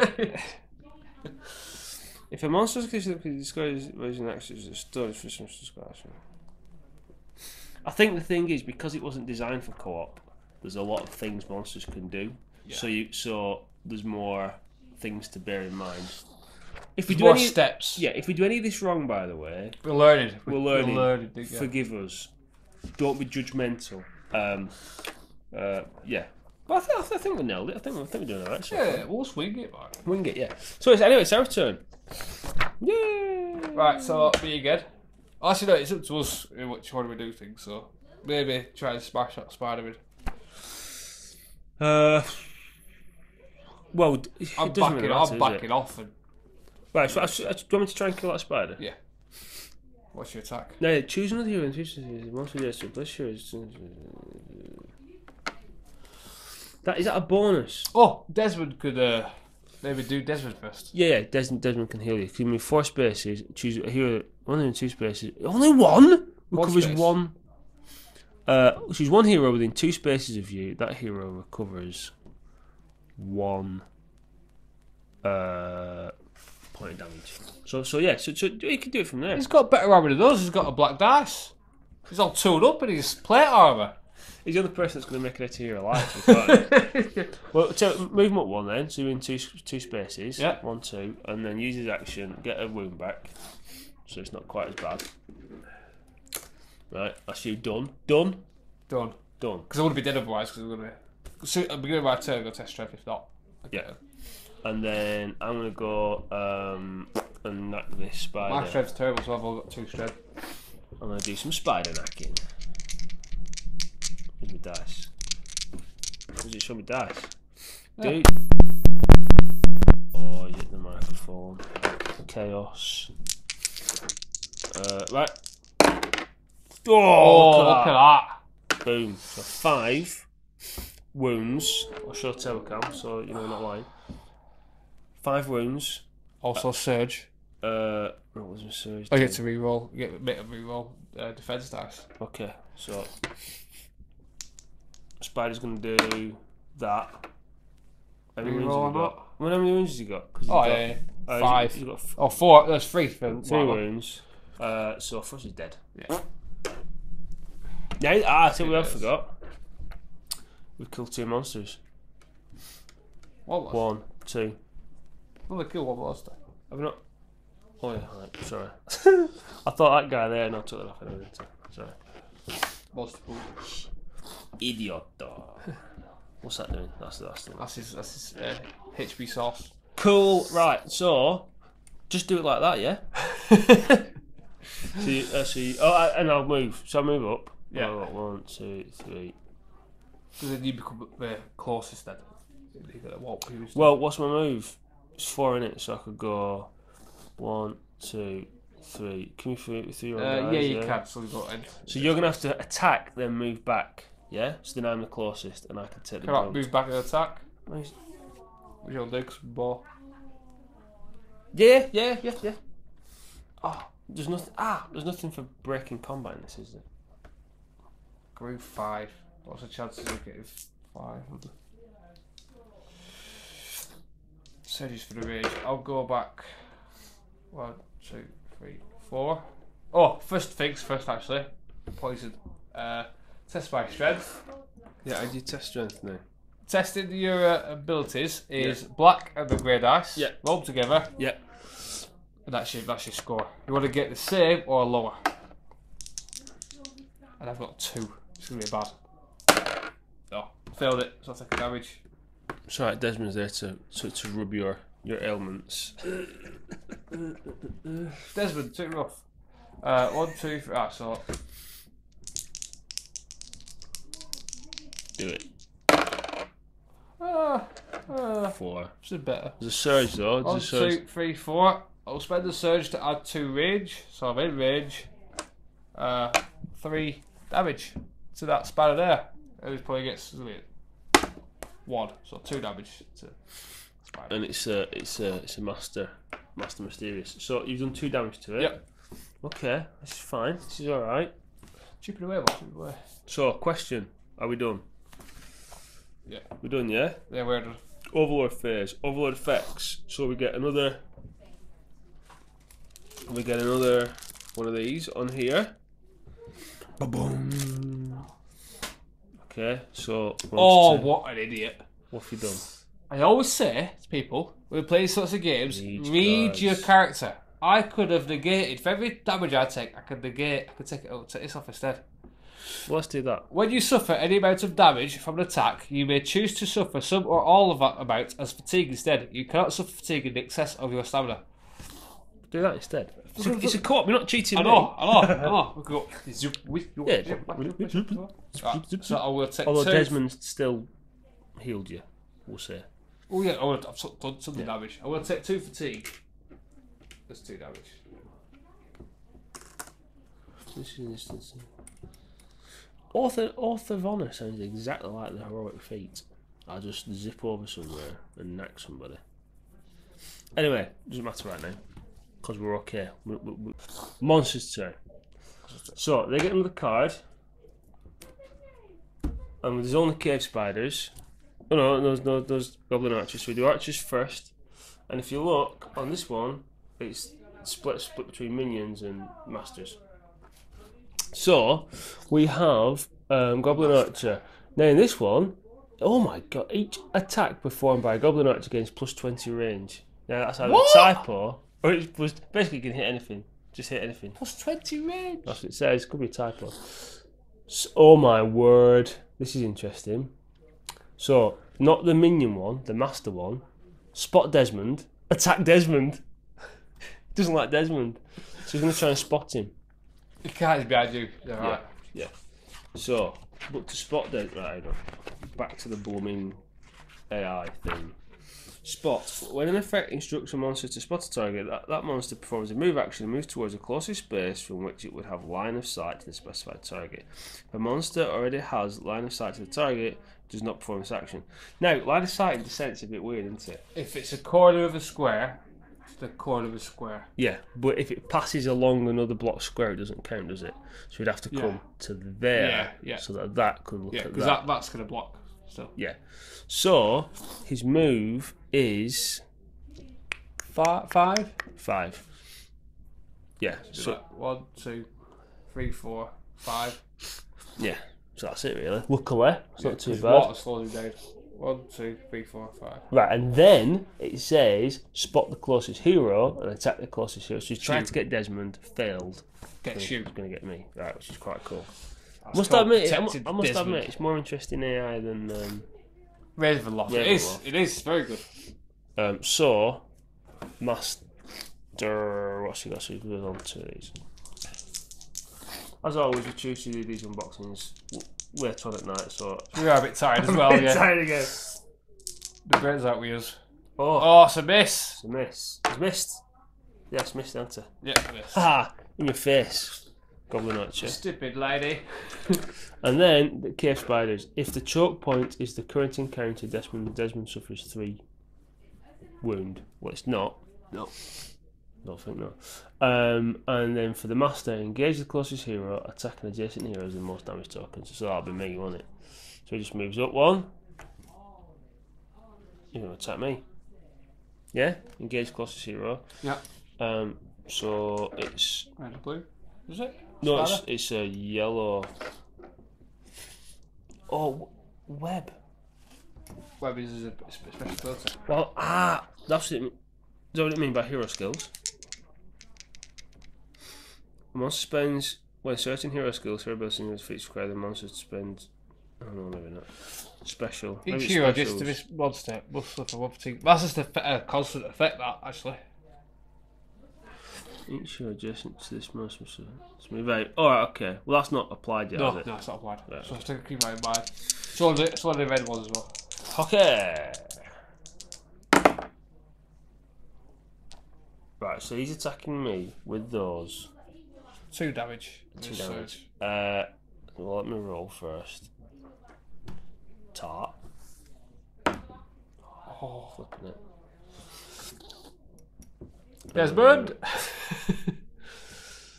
if a monster's considered disguised using actions, it's storage for some disguise. I think the thing is because it wasn't designed for co-op. There's a lot of things monsters can do. So you so there's more things to bear in mind. If we do More any, steps. yeah, if we do any of this wrong, by the way, We're learning. we're learning. We're learning. yeah. forgive us. Don't be judgmental. Um, uh, yeah. But I, th- I, th- I think we nailed it. I think, I think we're doing alright. So far. Yeah, we'll swing it, man. Wing it, yeah. So it's, anyway, it's our turn. Yay! Right, so me again. Actually, no, it's up to us in which one we do things. So maybe try and smash that Spider-Man. Uh, well, it doesn't backing. really I'm matter, does it? off. And Right, so I, do you want me to try and kill that spider? Yeah. what's your attack? No, choose another hero and choose monster yes, plus sure. That is that a bonus? Oh, Desmond could uh, maybe do Desmond first. Yeah, yeah. Desmond, Desmond can heal you. Give me four spaces. Choose a hero. Only in two spaces. Only one. Recovers one. Uh, choose one hero within two spaces of you. That hero recovers one uh, point of damage. So, so yeah. So, so you can do it from there. He's got better armor than us. He's got a black dice. He's all tooled up in his plate armor. He's the only person that's going to make it out here alive. well, so move him up one then. So you're in two two spaces. Yeah. One, two, and then use his action, get a wound back, so it's not quite as bad. Right, that's you done. Done. Done. Done. Because I would be dead otherwise. Because I'm gonna. So at the beginning of our turn, go test strength. If not, Yeah. And then I'm gonna go um, and knock this spider. my strength's terrible, so I've only got two strength. I'm gonna do some spider knocking. With my dice. Does it show me dice? Yeah. Dude. Oh, you hit the microphone. Chaos. Uh, right. Oh, Oh, look at at that. Boom. So five wounds. I'll show table cam, so you know, not lying. Five wounds. Also, surge. Uh, what was my surge? I do? get to reroll. Get make a reroll uh, defense dice. Okay, so Spider's gonna do that. How many wounds have you got? Well, how many wounds has he got? he's Oh got- yeah, yeah. uh, five. He's got f- Oh, four. That's three two wounds. Uh, so first is dead. Yeah. Yeah, ah, I think we have forgot. We've killed two monsters. What was? One, two. Well, they killed one monster. Have we not? Oh yeah, right, sorry. I thought that guy there, and I took that off anyway. didn't I? Sorry. Monster pool. Idiot. What's that doing? That's that's the That's his. That's his uh, HP sauce. Cool. Right. So, just do it like that, yeah. so, you, uh, so you, oh, I- and I'll move. So I move up. Yeah. one, two, three. So then you become the closest then. You got what he was- Well, what's my move? It's four in it, so I could go one, two, three. Can you through through your Uh, yeah, you can. So got. So you're gonna have to attack, then move back. Yeah. So then I'm the closest, and I can take the Cannot brunt. move back and attack. Nice. Which I'll do more. Yeah, yeah, yeah, yeah. Oh, there's nothing. Ah, there's nothing for breaking combat in this, is there? Groove five. What's the chances of getting five? Surges for the rage. I'll go back. One, two, three, four. Oh, first things first, actually. Poison. Uh, test by strength. Yeah, I do test strength now. Testing your uh, abilities is black and the grey dice. Yeah. Roll together, Yeah. and that's your, that's your score. You want to get the same or lower. And I've got two. It's going to be bad. Oh, failed it, so I'll take a damage. It's alright, Desmond's there to, to to rub your your ailments. Desmond, take it rough. Uh, one, two, three. Ah, so Do it. uh, uh, Four. this is better. There's a surge though. One, There's a surge. two, three, four. I'll spend the surge to add two rage, so I'm in rage. Uh, three damage to that spanner there. And it probably gets one, so two damage to spider. And it's a it's a it's a master master mysterious. So you've done two damage to it. Yep. Okay, this is fine. This is all right. Chip it away, chip it away. So question: Are we done? Yeah. We're done, yeah. Yeah, we're did Overlord phase, Overlord effects. So we get another. We get another one of these on here. Boom. Okay, so. Oh, what an idiot! what have you done? I always say to people when we play these sorts of games, Read read your character. I could have negated for every damage I take. I could negate. I could take it. Oh, take this off instead. Well, let's do that. When you suffer any amount of damage from an attack, you may choose to suffer some or all of that amount as fatigue instead. You cannot suffer fatigue in excess of your stamina. Do that instead. It's a, it's a co-op. You're not cheating I me. know, I know, I know. We go. Zoop, whip, Yeah. zip. Right, So I will take Although two. Desmond still healed you, we'll say. Oh yeah, I will, I've done some damage. I will take two fatigue. That's two damage. This is an instance. Oath, Oath of Honour sounds exactly like the heroic feat. I just zip over somewhere and knack somebody. Anyway, doesn't matter right now because we're okay. We, we, we. Monsters turn. So they get another card, and there's only cave spiders. Oh no, there's no there's goblin archers. So we do archers first, and if you look on this one, it's split split between minions and masters. So we have um, Goblin Archer. Now in this one, oh my god, each attack performed by a Goblin Archer gains plus 20 range. Now that's either What? a typo or it was basically you can hit anything. Just hit anything. Plus 20 range. That's what it says. Could be a typo. S oh my word, this is interesting. So not the minion one, the master one. Spot Desmond. Attack Desmond. Doesn't like Desmond, so he's gonna try and spot him. The cat is behind you. Yeah, Yeah. right. Yeah. So, but to spot the right, back to the blooming AI thing. Spot. When an effect instructs a monster to spot a target, that, that monster performs a move action and moves towards the closest space from which it would have line of sight to the specified target. If a monster already has line of sight to the target, does not perform this action. Now, line of sight in Descent's a bit weird, isn't it? If it's a corner of a square, it's the corner of a square. Yeah, but if it passes along another block square, it doesn't count, does it? So we'd have to come Yeah. to there, Yeah, yeah. so that that could look Yeah, at because that. that. that's going to block. So Yeah. So his move is five, five. five. Yeah. So So one, two, three, four, five. yeah. So that's it really. Luckily, it's not too bad. Water slows him down. One, two, three, four, five. Right, and then it says spot the closest hero and attack the closest hero. So he's trying to get Desmond, failed. Get He's shoot. going to get me. Right, which is quite cool. That's must admit, I mu- I must Desmond. admit, it's more interesting AI than. Um, Ravenloft. It is. Ravenloft. It is very good. um, so, Master. What's he got? So he goes on to these. As always, we choose to do these unboxings w- later on at night, so. We are a bit tired as well. yeah. Tired again. The brains out with us. Oh, Oh, it's a miss. it's a miss. It's missed. Yes, missed, answer. Yeah, miss. Ha! In your face. Goblin Archer. Stupid lady. And then the cave spiders. If the choke point is the current encounter, Desmond Desmond suffers three wound. Well, it's not. No. Don't think no. Um, and then for the master, engage the closest hero, attacking adjacent heroes with the most damage tokens. So that'll be me, won't it? So he just moves up one. You're gonna attack me. Yeah? Engage closest hero. Yeah. Um, so it's Red and blue. Is it? No, it's, it's a yellow. Oh, web. Web is a special filter. Well, ah, that's what it. Is that what it mean by hero skills? The monster spends when searching hero skills for abilities in defeats require the monster to spend. Oh no, maybe not. Special. Maybe Each it's hero adjusts to specials. this monster must suffer one fatigue. That's just a a constant effect, that actually. Hero adjacent to this smooth out. Alright, okay. Well, that's not applied yet, No, is it? no, it's not applied. Right. So still keep that in mind. It's one of the, it's one of the red ones as well. Okay. Right, so he's attacking me with those. Two damage. Two damage. Uh, well, let me roll first. Tart. Oh, flipping it. Desmond!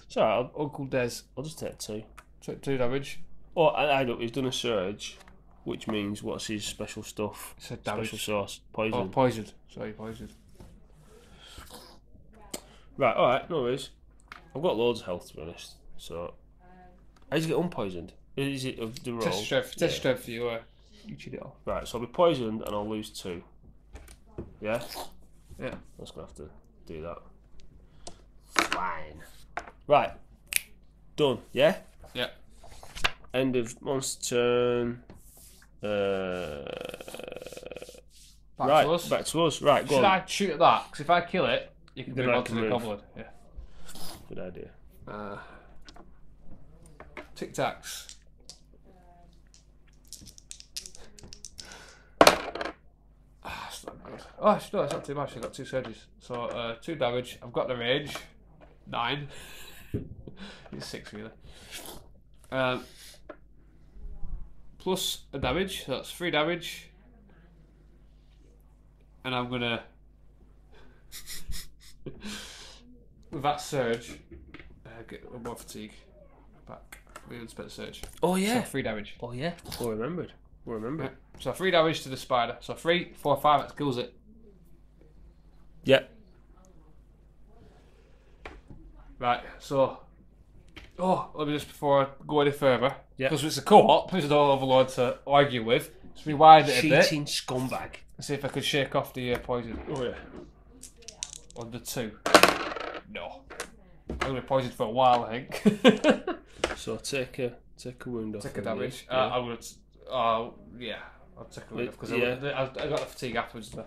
Sorry, Uncle Des. I'll just take two. Two, two damage. Oh, I, I don't. He's done a surge, which means what's his special stuff? It's a damage. Special sauce, poison. Oh, poisoned. Sorry, poisoned. Right, alright, no worries. I've got loads of health to be honest. So, how does he get unpoisoned? Is it of the roll? Test strength. Test Yeah. strength for you. Uh, you cheat it off. Right, so I'll be poisoned and I'll lose two. Yeah? Yeah. I'm gonna have to do that. Fine. Right. Done. Yeah? Yeah. End of monster turn. Uh, Back right, to us. back to us. Right, go Should on. I shoot at that? Because if I kill it, you can Then move I on can to the move. goblin. Yeah. Good idea. Uh, Tic Tacs. Ah, not good. Oh, it's- no, it's not too much. I've got two surges. So, uh, two damage. I've got the range. Nine. it's six, really. Um, plus a damage. So that's three damage. And I'm gonna. With that surge, uh, get one more fatigue. Back. We unspent surge. Oh So yeah. three damage. Oh yeah. Well remembered. Well remembered. So three damage to the spider. So three, four, five. That kills it. Yep. Right. So. Oh, let me just before I go any further. Yeah. Because it's a co-op. There's no overlord to argue with. Just rewind it a bit. Cheating scumbag. and See if I could shake off the uh, poison. Oh yeah. On the two. No. I'm gonna be poisoned for a while, I think. So take a take a wound off. Take a damage. me. Uh, I'm gonna. t- Oh yeah. I'll take a Wait, because yeah. I, I, I got the fatigue afterwards. though.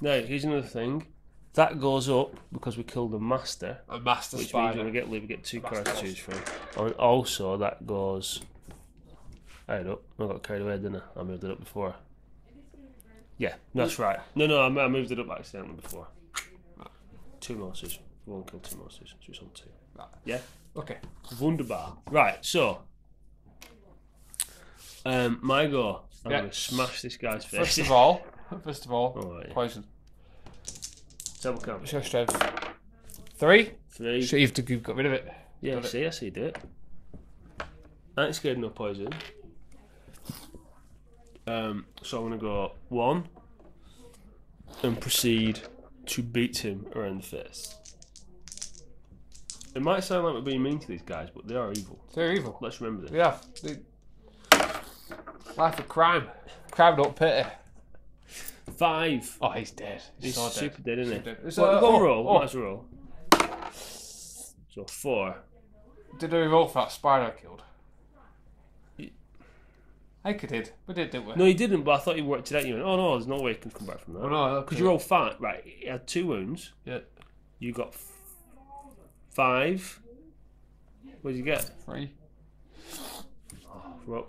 Now here's another thing. That goes up because we killed the master, A master which means spider. when we get leave, we get two cards to choose from. And also that goes. Head know. I got carried away, didn't I? I moved it up before. Yeah, that's right. No, no, I, I moved it up accidentally before. Two monsters. One killed two monsters. So it's on two. Right. Yeah. Okay. Wunderbar. Right, so. Um, my go. I'm Yeah. gonna smash this guy's face. First of all, first of all, yeah. poison. Double count. Show strength. Three. Three. So you've, you've got rid of it. Yeah, Got it. see, I see, do it. I ain't scared of no poison. Um, so I'm gonna go one and proceed to beat him around the face. It might sound like we're being mean to these guys, but they are evil. They're evil. Let's remember this. Yeah. They... Life of crime. Crime not pity. Five. Oh, he's dead. He's, He's so dead. super dead, isn't he? It's, Well, go oh, roll. oh. As roll. So four. Did we roll for that spider killed? I think I did. We did, didn't we? No, you didn't, but I thought you worked it out. You went, oh no, there's no way you can come back from that. Oh, no. Because you're all fat, Right, he had two wounds. Yeah. You got five. What did you get? Three. Oh, Ro-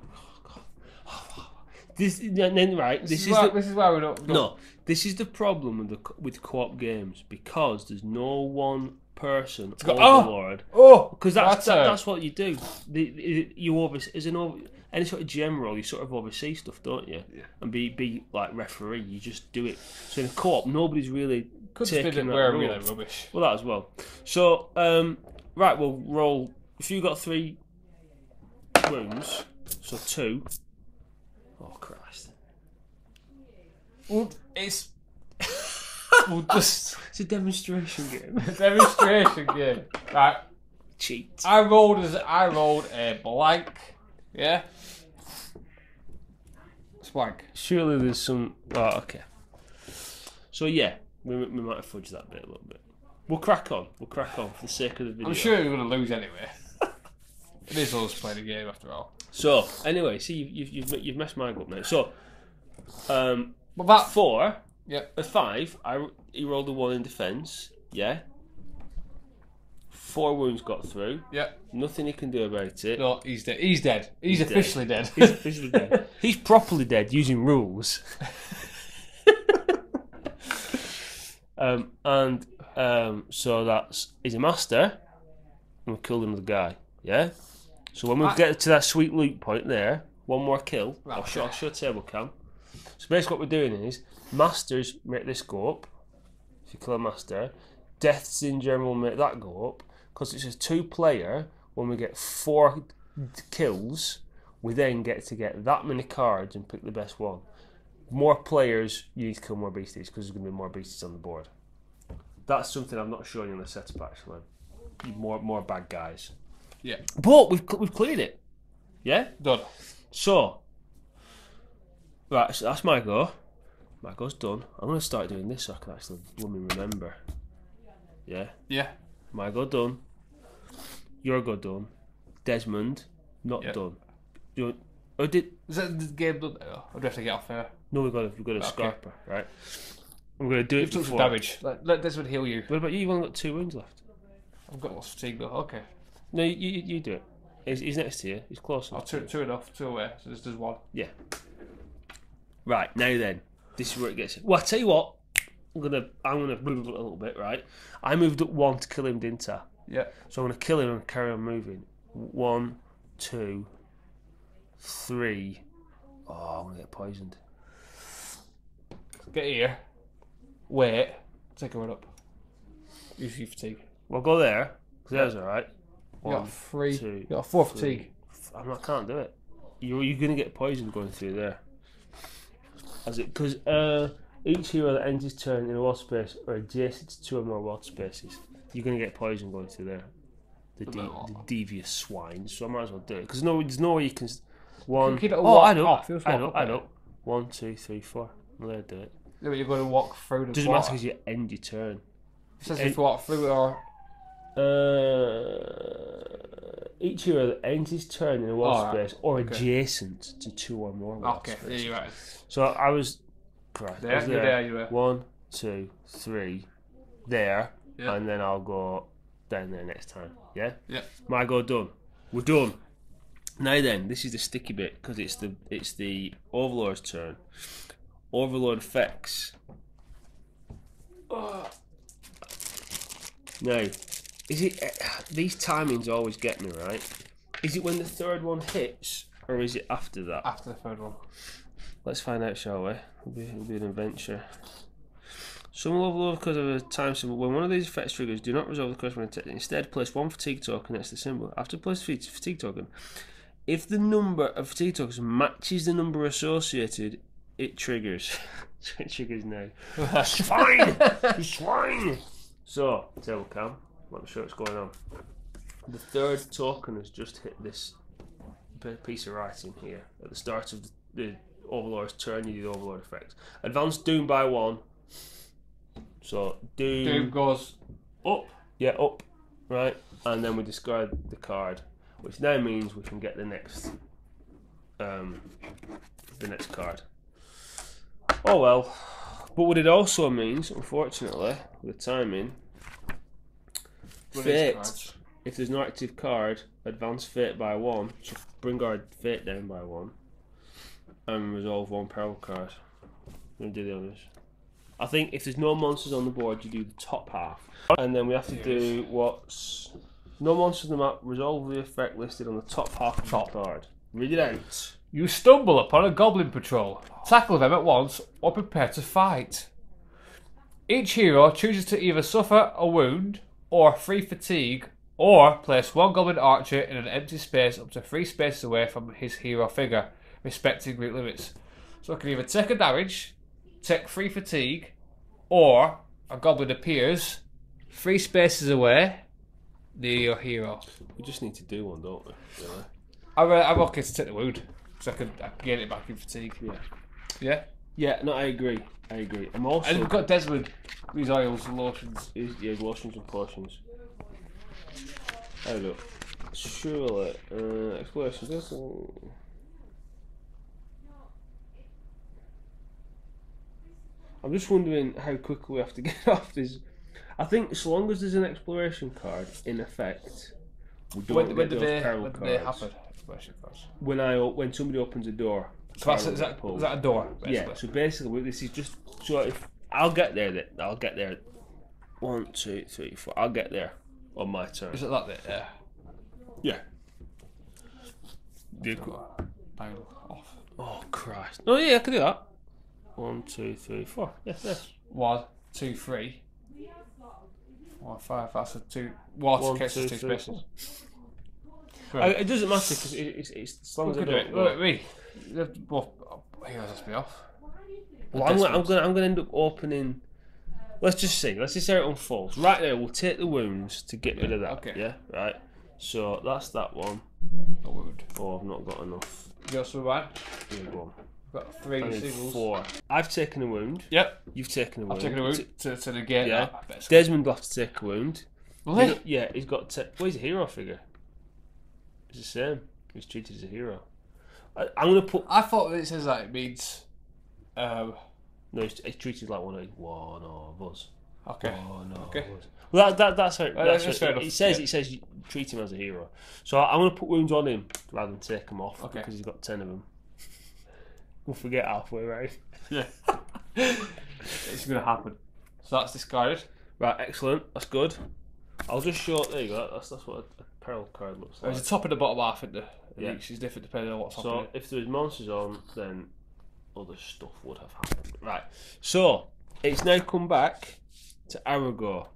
This and then right. This, This, is, is, why, the this is why we don't. no. This is the problem with the with co-op games because there's no one person oh! overlord. Oh! Because that's That's that, that's what you do. The, the, you over as an over any sort of general, you sort of oversee stuff, don't you? Yeah. And be be like referee, you just do it. So in a co-op, nobody's really Could taking that that really rubbish. Well, that as well. So, um, right, we'll roll. If you got three wounds, so two. Oh Christ! Well, it's. we'll just. It's a demonstration game. a Demonstration game. Right. Cheat. I rolled as I rolled a blank. Yeah. It's blank. Surely there's some. Oh, okay. So yeah, we, we might have fudged that bit a little bit. We'll crack on. We'll crack on for the sake of the video. I'm sure you're going to lose anyway. it is us playing a game after all. So anyway, see you've you've you've, you've messed mine up now. So, um, But that. four, Yeah. a five. I he rolled a one in defence. Yeah. Four wounds got through. Yeah. Nothing he can do about it. No, he's dead. He's dead. He's, He's dead. officially dead. He's officially dead. He's properly dead using rules. um, and um, so that's he's a master, and we killed another guy. Yeah. So when we I- get to that sweet loot point there, one more kill. I'll Right. show, I'll show table cam. So basically, what we're doing is masters make this go up. If you kill a master, deaths in general make that go up because it's a two-player. When we get four kills, we then get to get that many cards and pick the best one. More players, you need to kill more beasties because there's going to be more beasties on the board. That's something I'm not showing you on the setup actually. More more bad guys. Yeah. But we've we've cleared it. Yeah. Done. So, right, so that's my go. My go's done. I'm going to start doing this so I can actually blooming remember. Yeah. Yeah. My go done. Your go done. Desmond, not Yeah. done. You, oh, did Is that the game done? Or do I have to get off there? no? We've got a, we've got a Okay. scarper, right? I'm going to do it You've took some damage. Let, let Desmond heal you. What about you? You've only got two wounds left. I've got lots of fatigue though. Okay. No, you you, you do it. He's, he's next to you. He's closer. Oh, two, two enough. Two away. So there's, there's one. Right now then, this is where it gets. Well, I tell you what. I'm gonna I'm gonna blah, a little bit, right? I moved up one to kill him, didn't I? Yeah. So I'm gonna kill him and carry on moving. One, two, three. Oh, I'm gonna get poisoned. Get here. Wait. Take a run up. Use your fatigue. Well, go there. 'cause there's all right. You got three. two, you got four three. fatigue. I can't do it. You're, you're gonna get poisoned going through there. As it because uh, each hero that ends his turn in a world space or adjacent to two or more world spaces, you're gonna get poison going through there. The, de- the devious swine. So I might as well do it because no, there's no way you can. One. keep it a oh, walk I know. off, I know. I know. One, two, three, four. I'm gonna do it. Yeah, but you're going to walk through the Doesn't water. matter because you end your turn. It says if you walk through or Uh, each hero that ends his turn in a Alright, space or okay. adjacent to two or more world okay. Spaces. you're. So I was, Christ, I There, was there. there. You're. One, two, three, there, Yeah. and then I'll go down there next time. Yeah. Yeah. My go done. We're done. Now then, this is the sticky bit because it's the it's the Overlord's turn. Overlord effects. Now, is it eh, these timings always get me right? Is it when the third one hits, or is it after that? After the third one. Let's find out, shall we? It'll be, it'll be an adventure. Some will overload because of a time symbol. When one of these effects triggers, do not resolve the corresponding text. Instead, place one fatigue token next to the symbol. After place fatigue fatigue token, if the number of fatigue tokens matches the number associated, it triggers. it triggers now. Swine! You swine! So, table cam. Let me show what's going on. The third token has just hit this piece of writing here at the start of the, the Overlord's turn. You do the Overlord effect. Advance Doom by one. So Doom, Doom goes up. yeah, up, right, and then we discard the card, which now means we can get the next, um, the next card. Oh well, but what it also means, unfortunately, with the timing, with these Fate. if there's no active card, advance fate by one, so bring our fate down by one, and resolve one peril card. I'm gonna do the others. I think if there's no monsters on the board, you do the top half, and then we have to do what's no monsters on the map. Resolve the effect listed on the top half of Top. the card. Read it out. You stumble upon a goblin patrol. Tackle them at once or prepare to fight. Each hero chooses to either suffer a wound or free fatigue or place one goblin archer in an empty space up to three spaces away from his hero figure, respecting group limits. So I can either take a damage, take free fatigue, or a goblin appears three spaces away near your hero. We just need to do one, don't we? Really? I'm, uh, I'm okay to take the wound because I can, I can get it back in fatigue. Yeah. Yeah. Yeah, no, I agree. I agree. I'm also. And we've got Desmond, these oils lotions. Is, yeah, lotions and potions. There we go. Surely, uh, explorations. This, I'm just wondering how quickly we have to get off this. I think as long as there's an exploration card in effect, we don't When, get when did they, when did cards. they happen? Exploration cards. When I when somebody opens a door. So that's, card is, will that, get pulled. is that a door? Yeah, so basically this is just so if I'll get there that I'll get there one, two, three, four. I'll get there on my turn. Is it that bit? Yeah. Yeah. Bang off. Oh Christ. Oh yeah, I can do that. One, two, three, four. Yes, yes. One, two, three. One, five. That's a two. Water One, cases, two, two three, spaces. Uh, it doesn't matter because it, it's, it's as long We as I could do it. Look at me. Well, here, let's be off. Well, I'm, gonna, I'm gonna I'm gonna end up opening. Let's just see. Let's just see how it unfolds. Right there, we'll take the wounds to get rid of that. okay. Yeah. Right. So that's that one. A wound. Oh, I've not got enough. You got some wine? Here we go. We've got three singles. four. I've taken a wound. Yep. You've taken a wound. I've taken a wound to, to negate Yeah. that. Desmond will have to take a wound. Really? Got- yeah, he's got. To, well, he's a hero figure. It's the same. He's treated as a hero. I, I'm gonna put. I thought it says that it means. Um, No, he's, he's treated like one of one of us. okay. Oh no. Okay. Well, that, that that's how. It, that's that's how fair it, it says. yeah. It says you treat him as a hero. So I'm gonna put wounds on him rather than take them off Okay. because he's got ten of them. We'll forget halfway, right? Yeah. it's going to happen. So that's discarded. Right, excellent. That's good. I'll just show. There you go. That's that's what a peril card looks like. There's a top and a bottom half in there. Yeah. Each is different depending on what's So happening. if there was monsters on, then other stuff would have happened. Right. So it's now come back to Arago.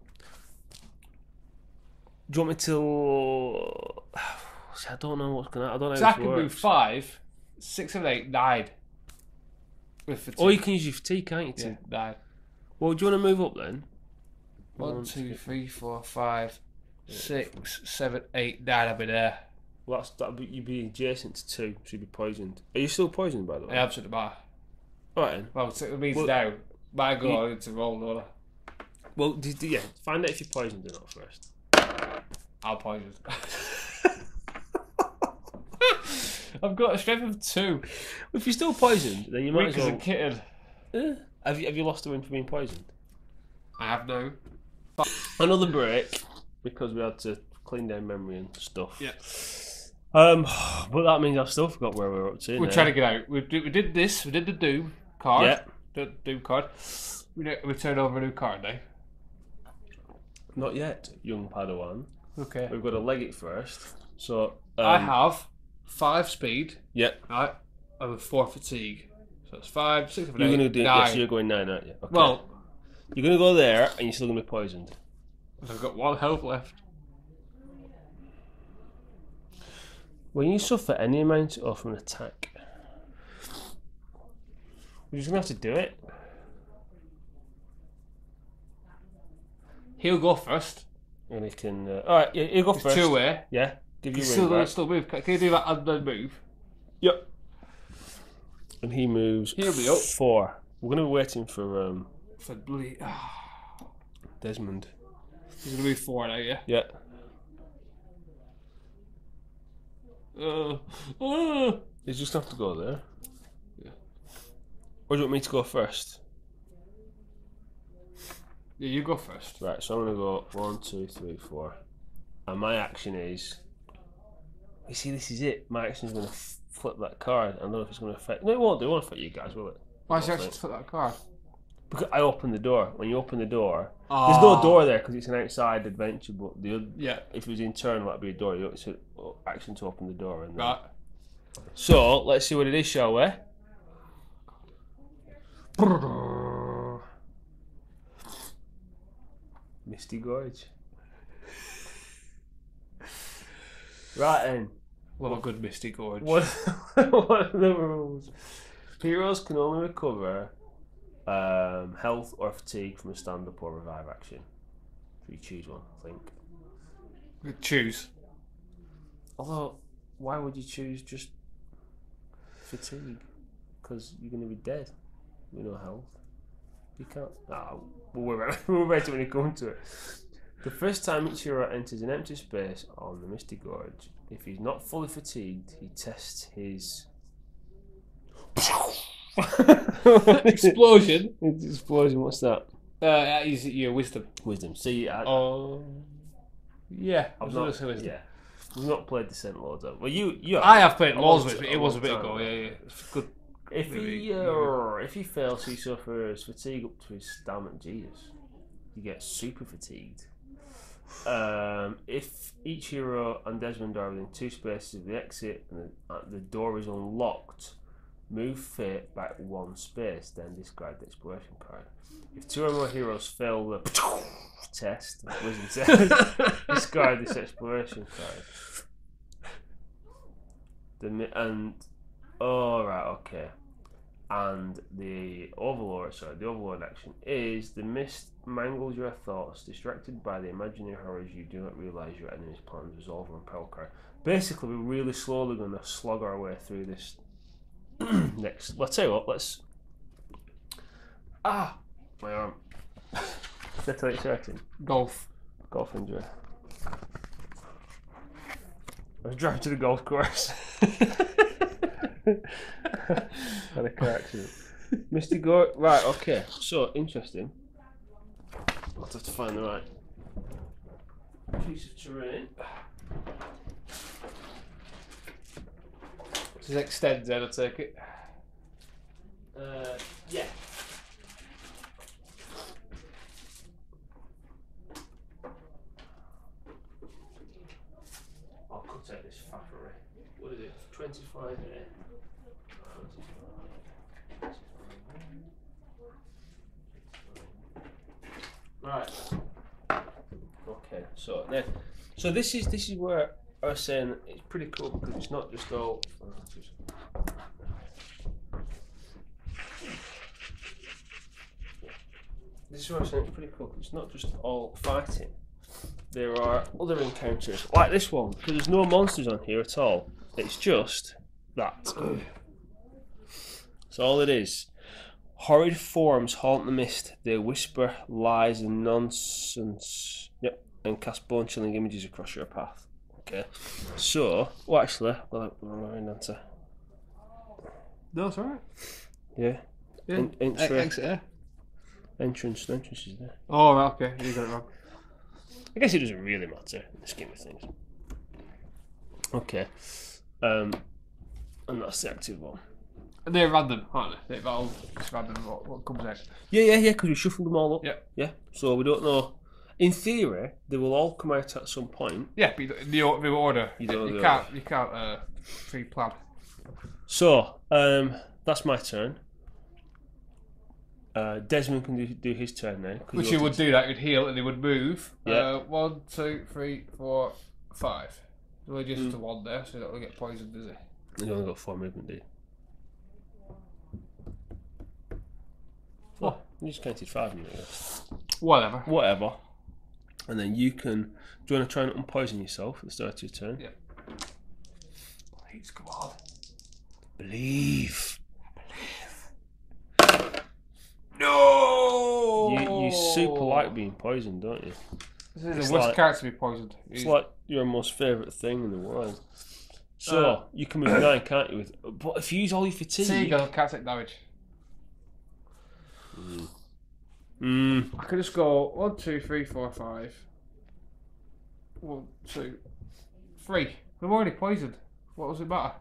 Do you want me to? See, I don't know what's gonna. I don't know. So how I this can move works. five, six, seven, eight, nine. With fatigue. Or you can use your fatigue, can't you? To, yeah, nine. Well, do you want to move up then? One, One, two, two, three, four, five, six, seven, eight, nine. I'll be there. Well, that's that. You'd be adjacent to two, so you'd be poisoned. Are you still poisoned, by the way? I absolutely. All right. Then. Well, so it means Well- now. My go into roll order. Well, d- d- yeah. Find out if you're poisoned or not first. I'll poison. I've got a strength of two. If you're still poisoned, then you might Weak as as a well. kitten. Eh, have you have you lost a win for being poisoned? I have no. Another break because we had to clean down memory and stuff. Yeah. Um, but that means I've still forgot where we're up to. We're now. trying to get out. We did, we did this. We did the Doom card. Yeah. The Doom card. We do- we turn over a new card now. Not yet, young Padawan. Okay. We've got to leg it first. So um, I have five speed, Yeah, right, and four fatigue. So it's five, six, seven, you're eight, gonna do. nine. Yeah, so you're going nine, aren't you? Okay. Well, you're gonna go there, and you're still gonna be poisoned. I've got one health left. When you suffer any amount of an attack, you're just gonna have to do it. He'll go first. And he can. Uh, all right, yeah, you go It's first. two way. Yeah, give you still, back. still move. Can can you do that and then move? Yep. And he moves He'll be up. four. We're gonna be waiting for um, For bloody. Desmond. He's gonna move four now, yeah. Yeah. Uh, uh. He's just have to go there. Yeah. Or do you want me to go first? Yeah, you go first. Right, so I'm gonna go one, two, three, four. And my action is You see this is it. My action is gonna flip that card. I don't know if it's gonna affect no it won't do, it won't affect you guys, will it? Why did you Okay. actually put that card? Because I open the door. When you open the door, there's no Ah. door there because it's an outside adventure. But the other, Yeah, if it was internal, that'd be a door. You it's an action to open the door, and right. So let's see what it is, shall we? Misty Gorge. Right then. Love a good Misty Gorge. What, what are the rules? Heroes can only recover um, health or fatigue from a stand up or revive action. So you choose one, I think. Choose. Although, why would you choose just fatigue? Because you're going to be dead with no health. You can't. Ah, we'll worry we'll worry about it when it comes to it. The first time Ichiro enters an empty space on the Misty Gorge, if he's not fully fatigued, he tests his. Explosion. Explosion. What's that? Uh, use your wisdom. Wisdom. See, I, Oh. Yeah, I I've was not, going to say wisdom. yeah, we've not played Descent Lords. Have. Well, you, you. I have played A loads long of it, but it was a bit time ago. ago. Yeah, yeah. It's good. If Maybe, he uh, if he fails, he suffers fatigue up to his stamina. Jesus, he gets super fatigued. Um, if each hero and Desmond are within two spaces of the exit and the, uh, the door is unlocked, move fate back one space, then discard the exploration card. If two or more heroes fail the test, wisdom test, discard this exploration card. The and oh right, okay. And the overlord, sorry, the overlord action is the mist mangles your thoughts, distracted by the imaginary horrors. You do not realize your enemy's plans resolve on card. Basically, we're really slowly going to slog our way through this. Next, let's tell you what. Let's ah, my arm. It's hurting. Golf. Golf injury. I was driving to the golf course. Had a car accident. Misty Gorge. Right, okay. So, interesting. I'll have to find the right piece of terrain. This extends then, I take it. Uh, yeah. I'll cut out this faffery. What is it? 25 here. 25. Right. Okay. So then, so this is this is where I was saying it's pretty cool because it's not just all. This is what I'm saying. It's pretty cool It's not just all fighting. There are other encounters like this one because there's no monsters on here at all. It's just that. That's all it is. Horrid forms haunt the mist. They whisper lies and nonsense. Yep, and cast bone chilling images across your path. Okay. So, well, actually, well, remind answer. No, it's alright. Yeah. Yeah. En- entry, Exit, yeah. entrance, the entrance is there. Oh, right, okay. You got it wrong. I guess it doesn't really matter in the scheme of things. Okay. Um, and that's the active one. And they're random, aren't they? They're all just random what, what comes out. Yeah, yeah, yeah, because we shuffled them all up. Yeah. Yeah. So we don't know. In theory, they will all come out at some point. Yeah, but you in the, the order. You You, don't know the can't, you can't uh, pre-plan. So, um, that's my turn. Uh, Desmond can do, do his turn now. 'cause Which you're would do that, He'd heal and they would move. Yeah. Uh, one, two, three, four, five. Only just Mm. to one there, so you don't get poisoned, does it? You only got four movement, do you? What? Oh, you just counted five minutes. Whatever. Whatever. And then you can. Do you want to try and unpoison yourself at the start of your turn? Yeah. Please, come on. Believe. No! You, you super like being poisoned, don't you? This is It's the worst like- character to be poisoned. It's He's- like your most favourite thing in the world. So Uh, you can move nine, can't you? With but if you use all your fatigue, Seagull can't take damage. mm, Mm. I could just go one, two, three, four, five. One, two, three. I'm already poisoned. What does it matter?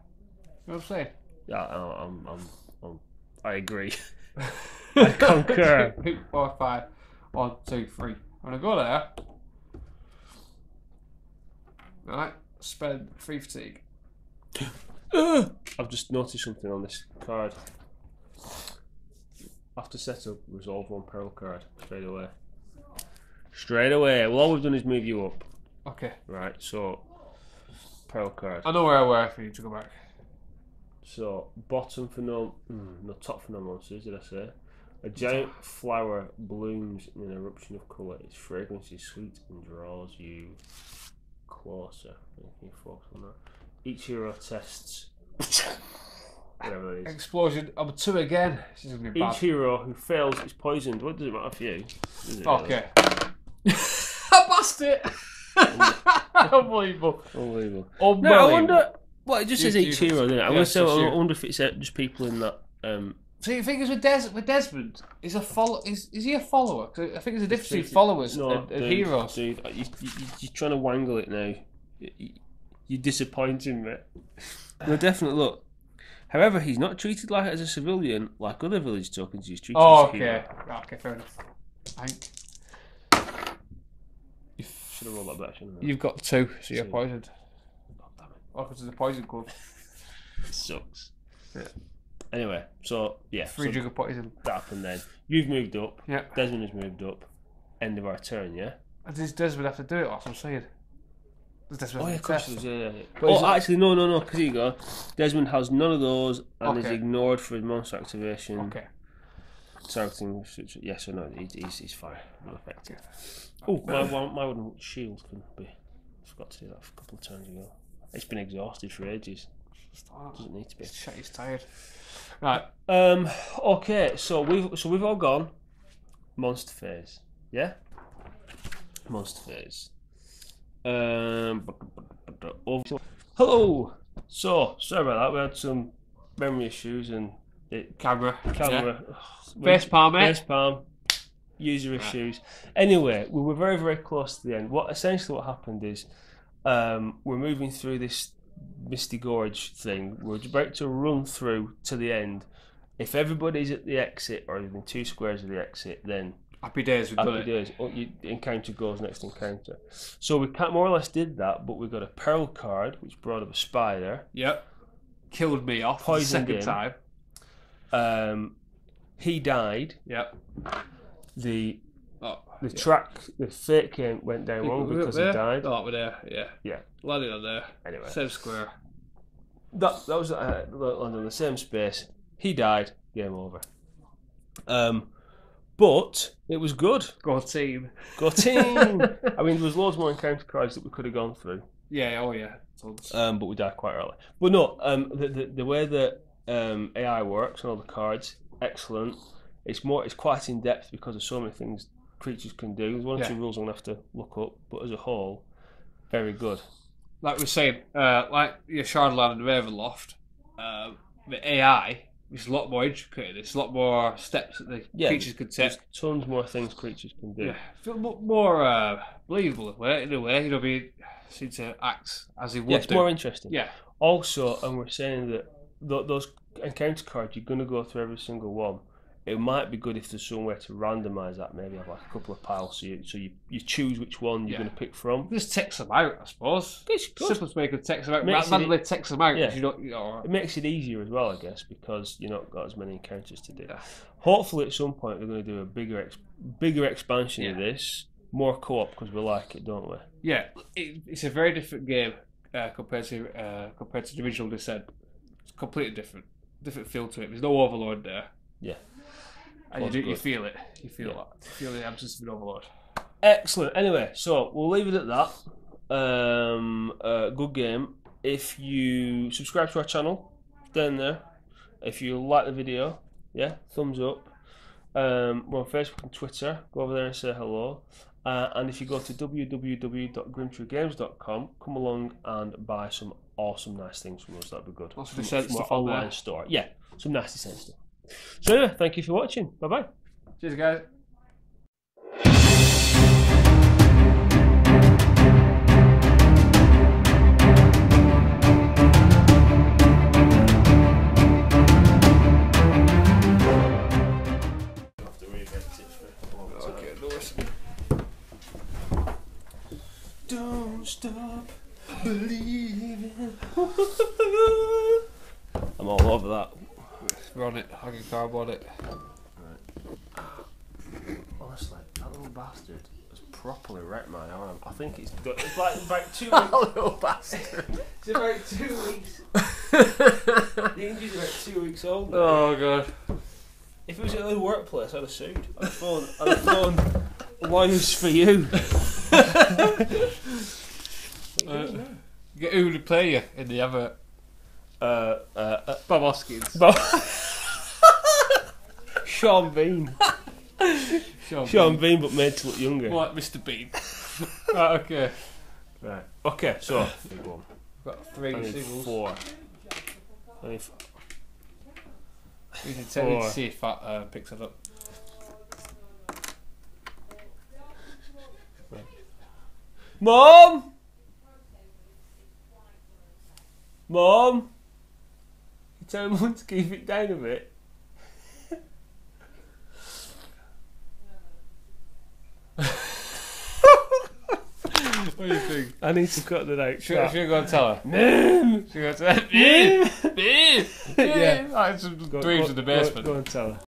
You know what I'm saying? yeah, I- I'm, I'm, I'm, I agree. I concur. Two, three, four, five. One, two, three. I'm gonna go there. Alright, spend three fatigue. I've just noticed something on this card. After setup, resolve one peril card straight away. Straight away. Well, all we've done is move you up. Okay. Right, so peril card. I know where I were for you to go back. So bottom for no, mm, no top for no monsters. Did I say? A giant flower blooms in an eruption of colour. Its fragrance is sweet and draws you closer. Can you focus on that? Each hero tests. Whatever it is. Explosion. I'm two again. This is gonna be Each bad. hero who fails is poisoned. What does it matter for you? Does it really? Okay. I passed it. Unbelievable. Unbelievable. Unbelievable. No, I wonder. Well, it just You- says each you- hero, doesn't it? I, yeah, wonder, it's so, just I you. wonder if it's uh, just people in that. Um, So you think it's with Des with Desmond? Is a follow? Is is he a follower? 'Cause I think there's a difference between followers no, and, and dude, heroes. Dude, you, you, you're trying to wangle it now. You- you- You're disappointing me. No, definitely. Look. However, he's not treated like as a civilian like other village tokens. He's treated Oh, as a okay. Okay, fair enough. I think Should have rolled that back, shouldn't I? you've got two, so you're Two. poisoned. Oh, damn it. Welcome to the poison club. Sucks. Yeah. Anyway, so yeah, Free so drink of poison. that happened then. You've moved up. Yeah. Desmond has moved up. End of our turn, yeah. Does Desmond have to do it? That's what I'm saying. Desmond Oh yeah, of course. test? it is, Yeah, yeah. But oh, actually, no, no, no. Because you go. Desmond has none of those and is ignored for his monster activation. Okay. Targeting. Yes or no? He, he's, he's fine. Unaffected. Oh, my, my, my wooden shield can be. Forgot to do that a couple of times ago. It's been exhausted for ages. Doesn't need to be. Shit, he's tired. Right. Um. Okay. So we've so we've all gone. Monster phase. Yeah. Monster phase. Um. over- Hello. So sorry about that. We had some memory issues and it, Camera. camera. Face palm, eh? Face palm. User issues. Anyway, we were very very close to the end. What essentially what happened is, um, we're moving through this Misty Gorge thing. We're about to run through to the end. If everybody's at the exit or within two squares of the exit, then Happy days, we've happy days. Oh, you, encounter goes next encounter. So we more or less did that, but we got a peril card which brought up a spider. Yep. Killed me off the second him. time. Um, he died. Yep. The Oh, the yeah. track the fake came went down wrong because he died. Oh, we're there. Yeah. Yeah. Landed on there. Anyway, Same square. that that was uh, landed in the same space. He died. Game over. Um, but it was good. Go team. Go team! I mean, there was loads more encounter cards that we could have gone through, Yeah. Oh yeah. Tons. um, but we died quite early. But no, um, the, the the way that um, AI works and all the cards, excellent. It's more, it's quite in depth because there's so many things creatures can do. There's one or Yeah. two rules I'm gonna have to look up, but as a whole, very good. like we were saying, uh, like your Ashardalon and Ravenloft, uh, the AI is a lot more intricate. It's a lot more steps that the Yeah, creatures could take. There's tons more things creatures can do. Yeah, feel more uh, believable in a way. In a way, you know, be seem to act as he would Yeah, it's do. more interesting. yeah, Also, and we're saying that th- those encounter cards, you're going to go through every single one. It might be good if there's some way to randomize that. Maybe have like a couple of piles, so you so you, you choose which one you're Yeah. going to pick from. just text them out, I suppose. It's good. Simplest way to text them out. Makes it- Randomly text them out. Yeah. You don't. You know, It makes it easier as well, I guess, because you've not got as many encounters to do. Yeah. Hopefully, at some point, they're going to do a bigger ex- bigger expansion of this, more co-op because we like it, don't we? yeah, it, it's a very different game uh, compared to uh, compared to the original Descent. It's completely different, different feel to it. There's no Overlord there. Yeah. And you, do, you feel it. You feel Yeah. that. You feel the absence of an Overlord. Excellent. Anyway, so we'll leave it at that. Um, uh, good game. If you subscribe to our channel, down there. If you like the video, yeah, thumbs up. Um, we're on Facebook and Twitter. Go over there and say hello. Uh, and if you go to www.grimtreegames.com, come along and buy some awesome, nice things from us. That'd be good. Lots of From- from our online there. store. Yeah, some nasty sense stuff. So anyway, thank you for watching. Bye bye. Cheers, guys. have to reinvent it for a long time. Okay, no worries. Don't stop believing. I'm all over that. We're on it. I can cardboard it. Honestly, that little bastard has properly wrecked my arm. I think it's got, it's like about two weeks. little bastard. It's about two weeks. the injury's about two weeks old. now. Oh god. If it was at the workplace, I'd have sued. I'd have phoned, I'd have phoned lawyers for you. Uh, get who to play you in the other Uh, uh, uh, Bob Hoskins. Sean Bean. Sean. Sean Bean, but made to look younger. What, Mr. Bean? right, okay. Right. Okay, so big one. Got three I need singles. four. I need f- We tell you to Four. see if that uh, picks it up. Mom! Mom! Mum to keep it down a bit. What do you think? I need to cut the out. Should, should I go and tell her? Mum! Should I go and tell her? Bean! Yeah. I had some Go- dreams go- in the go- basement. Go, and tell her.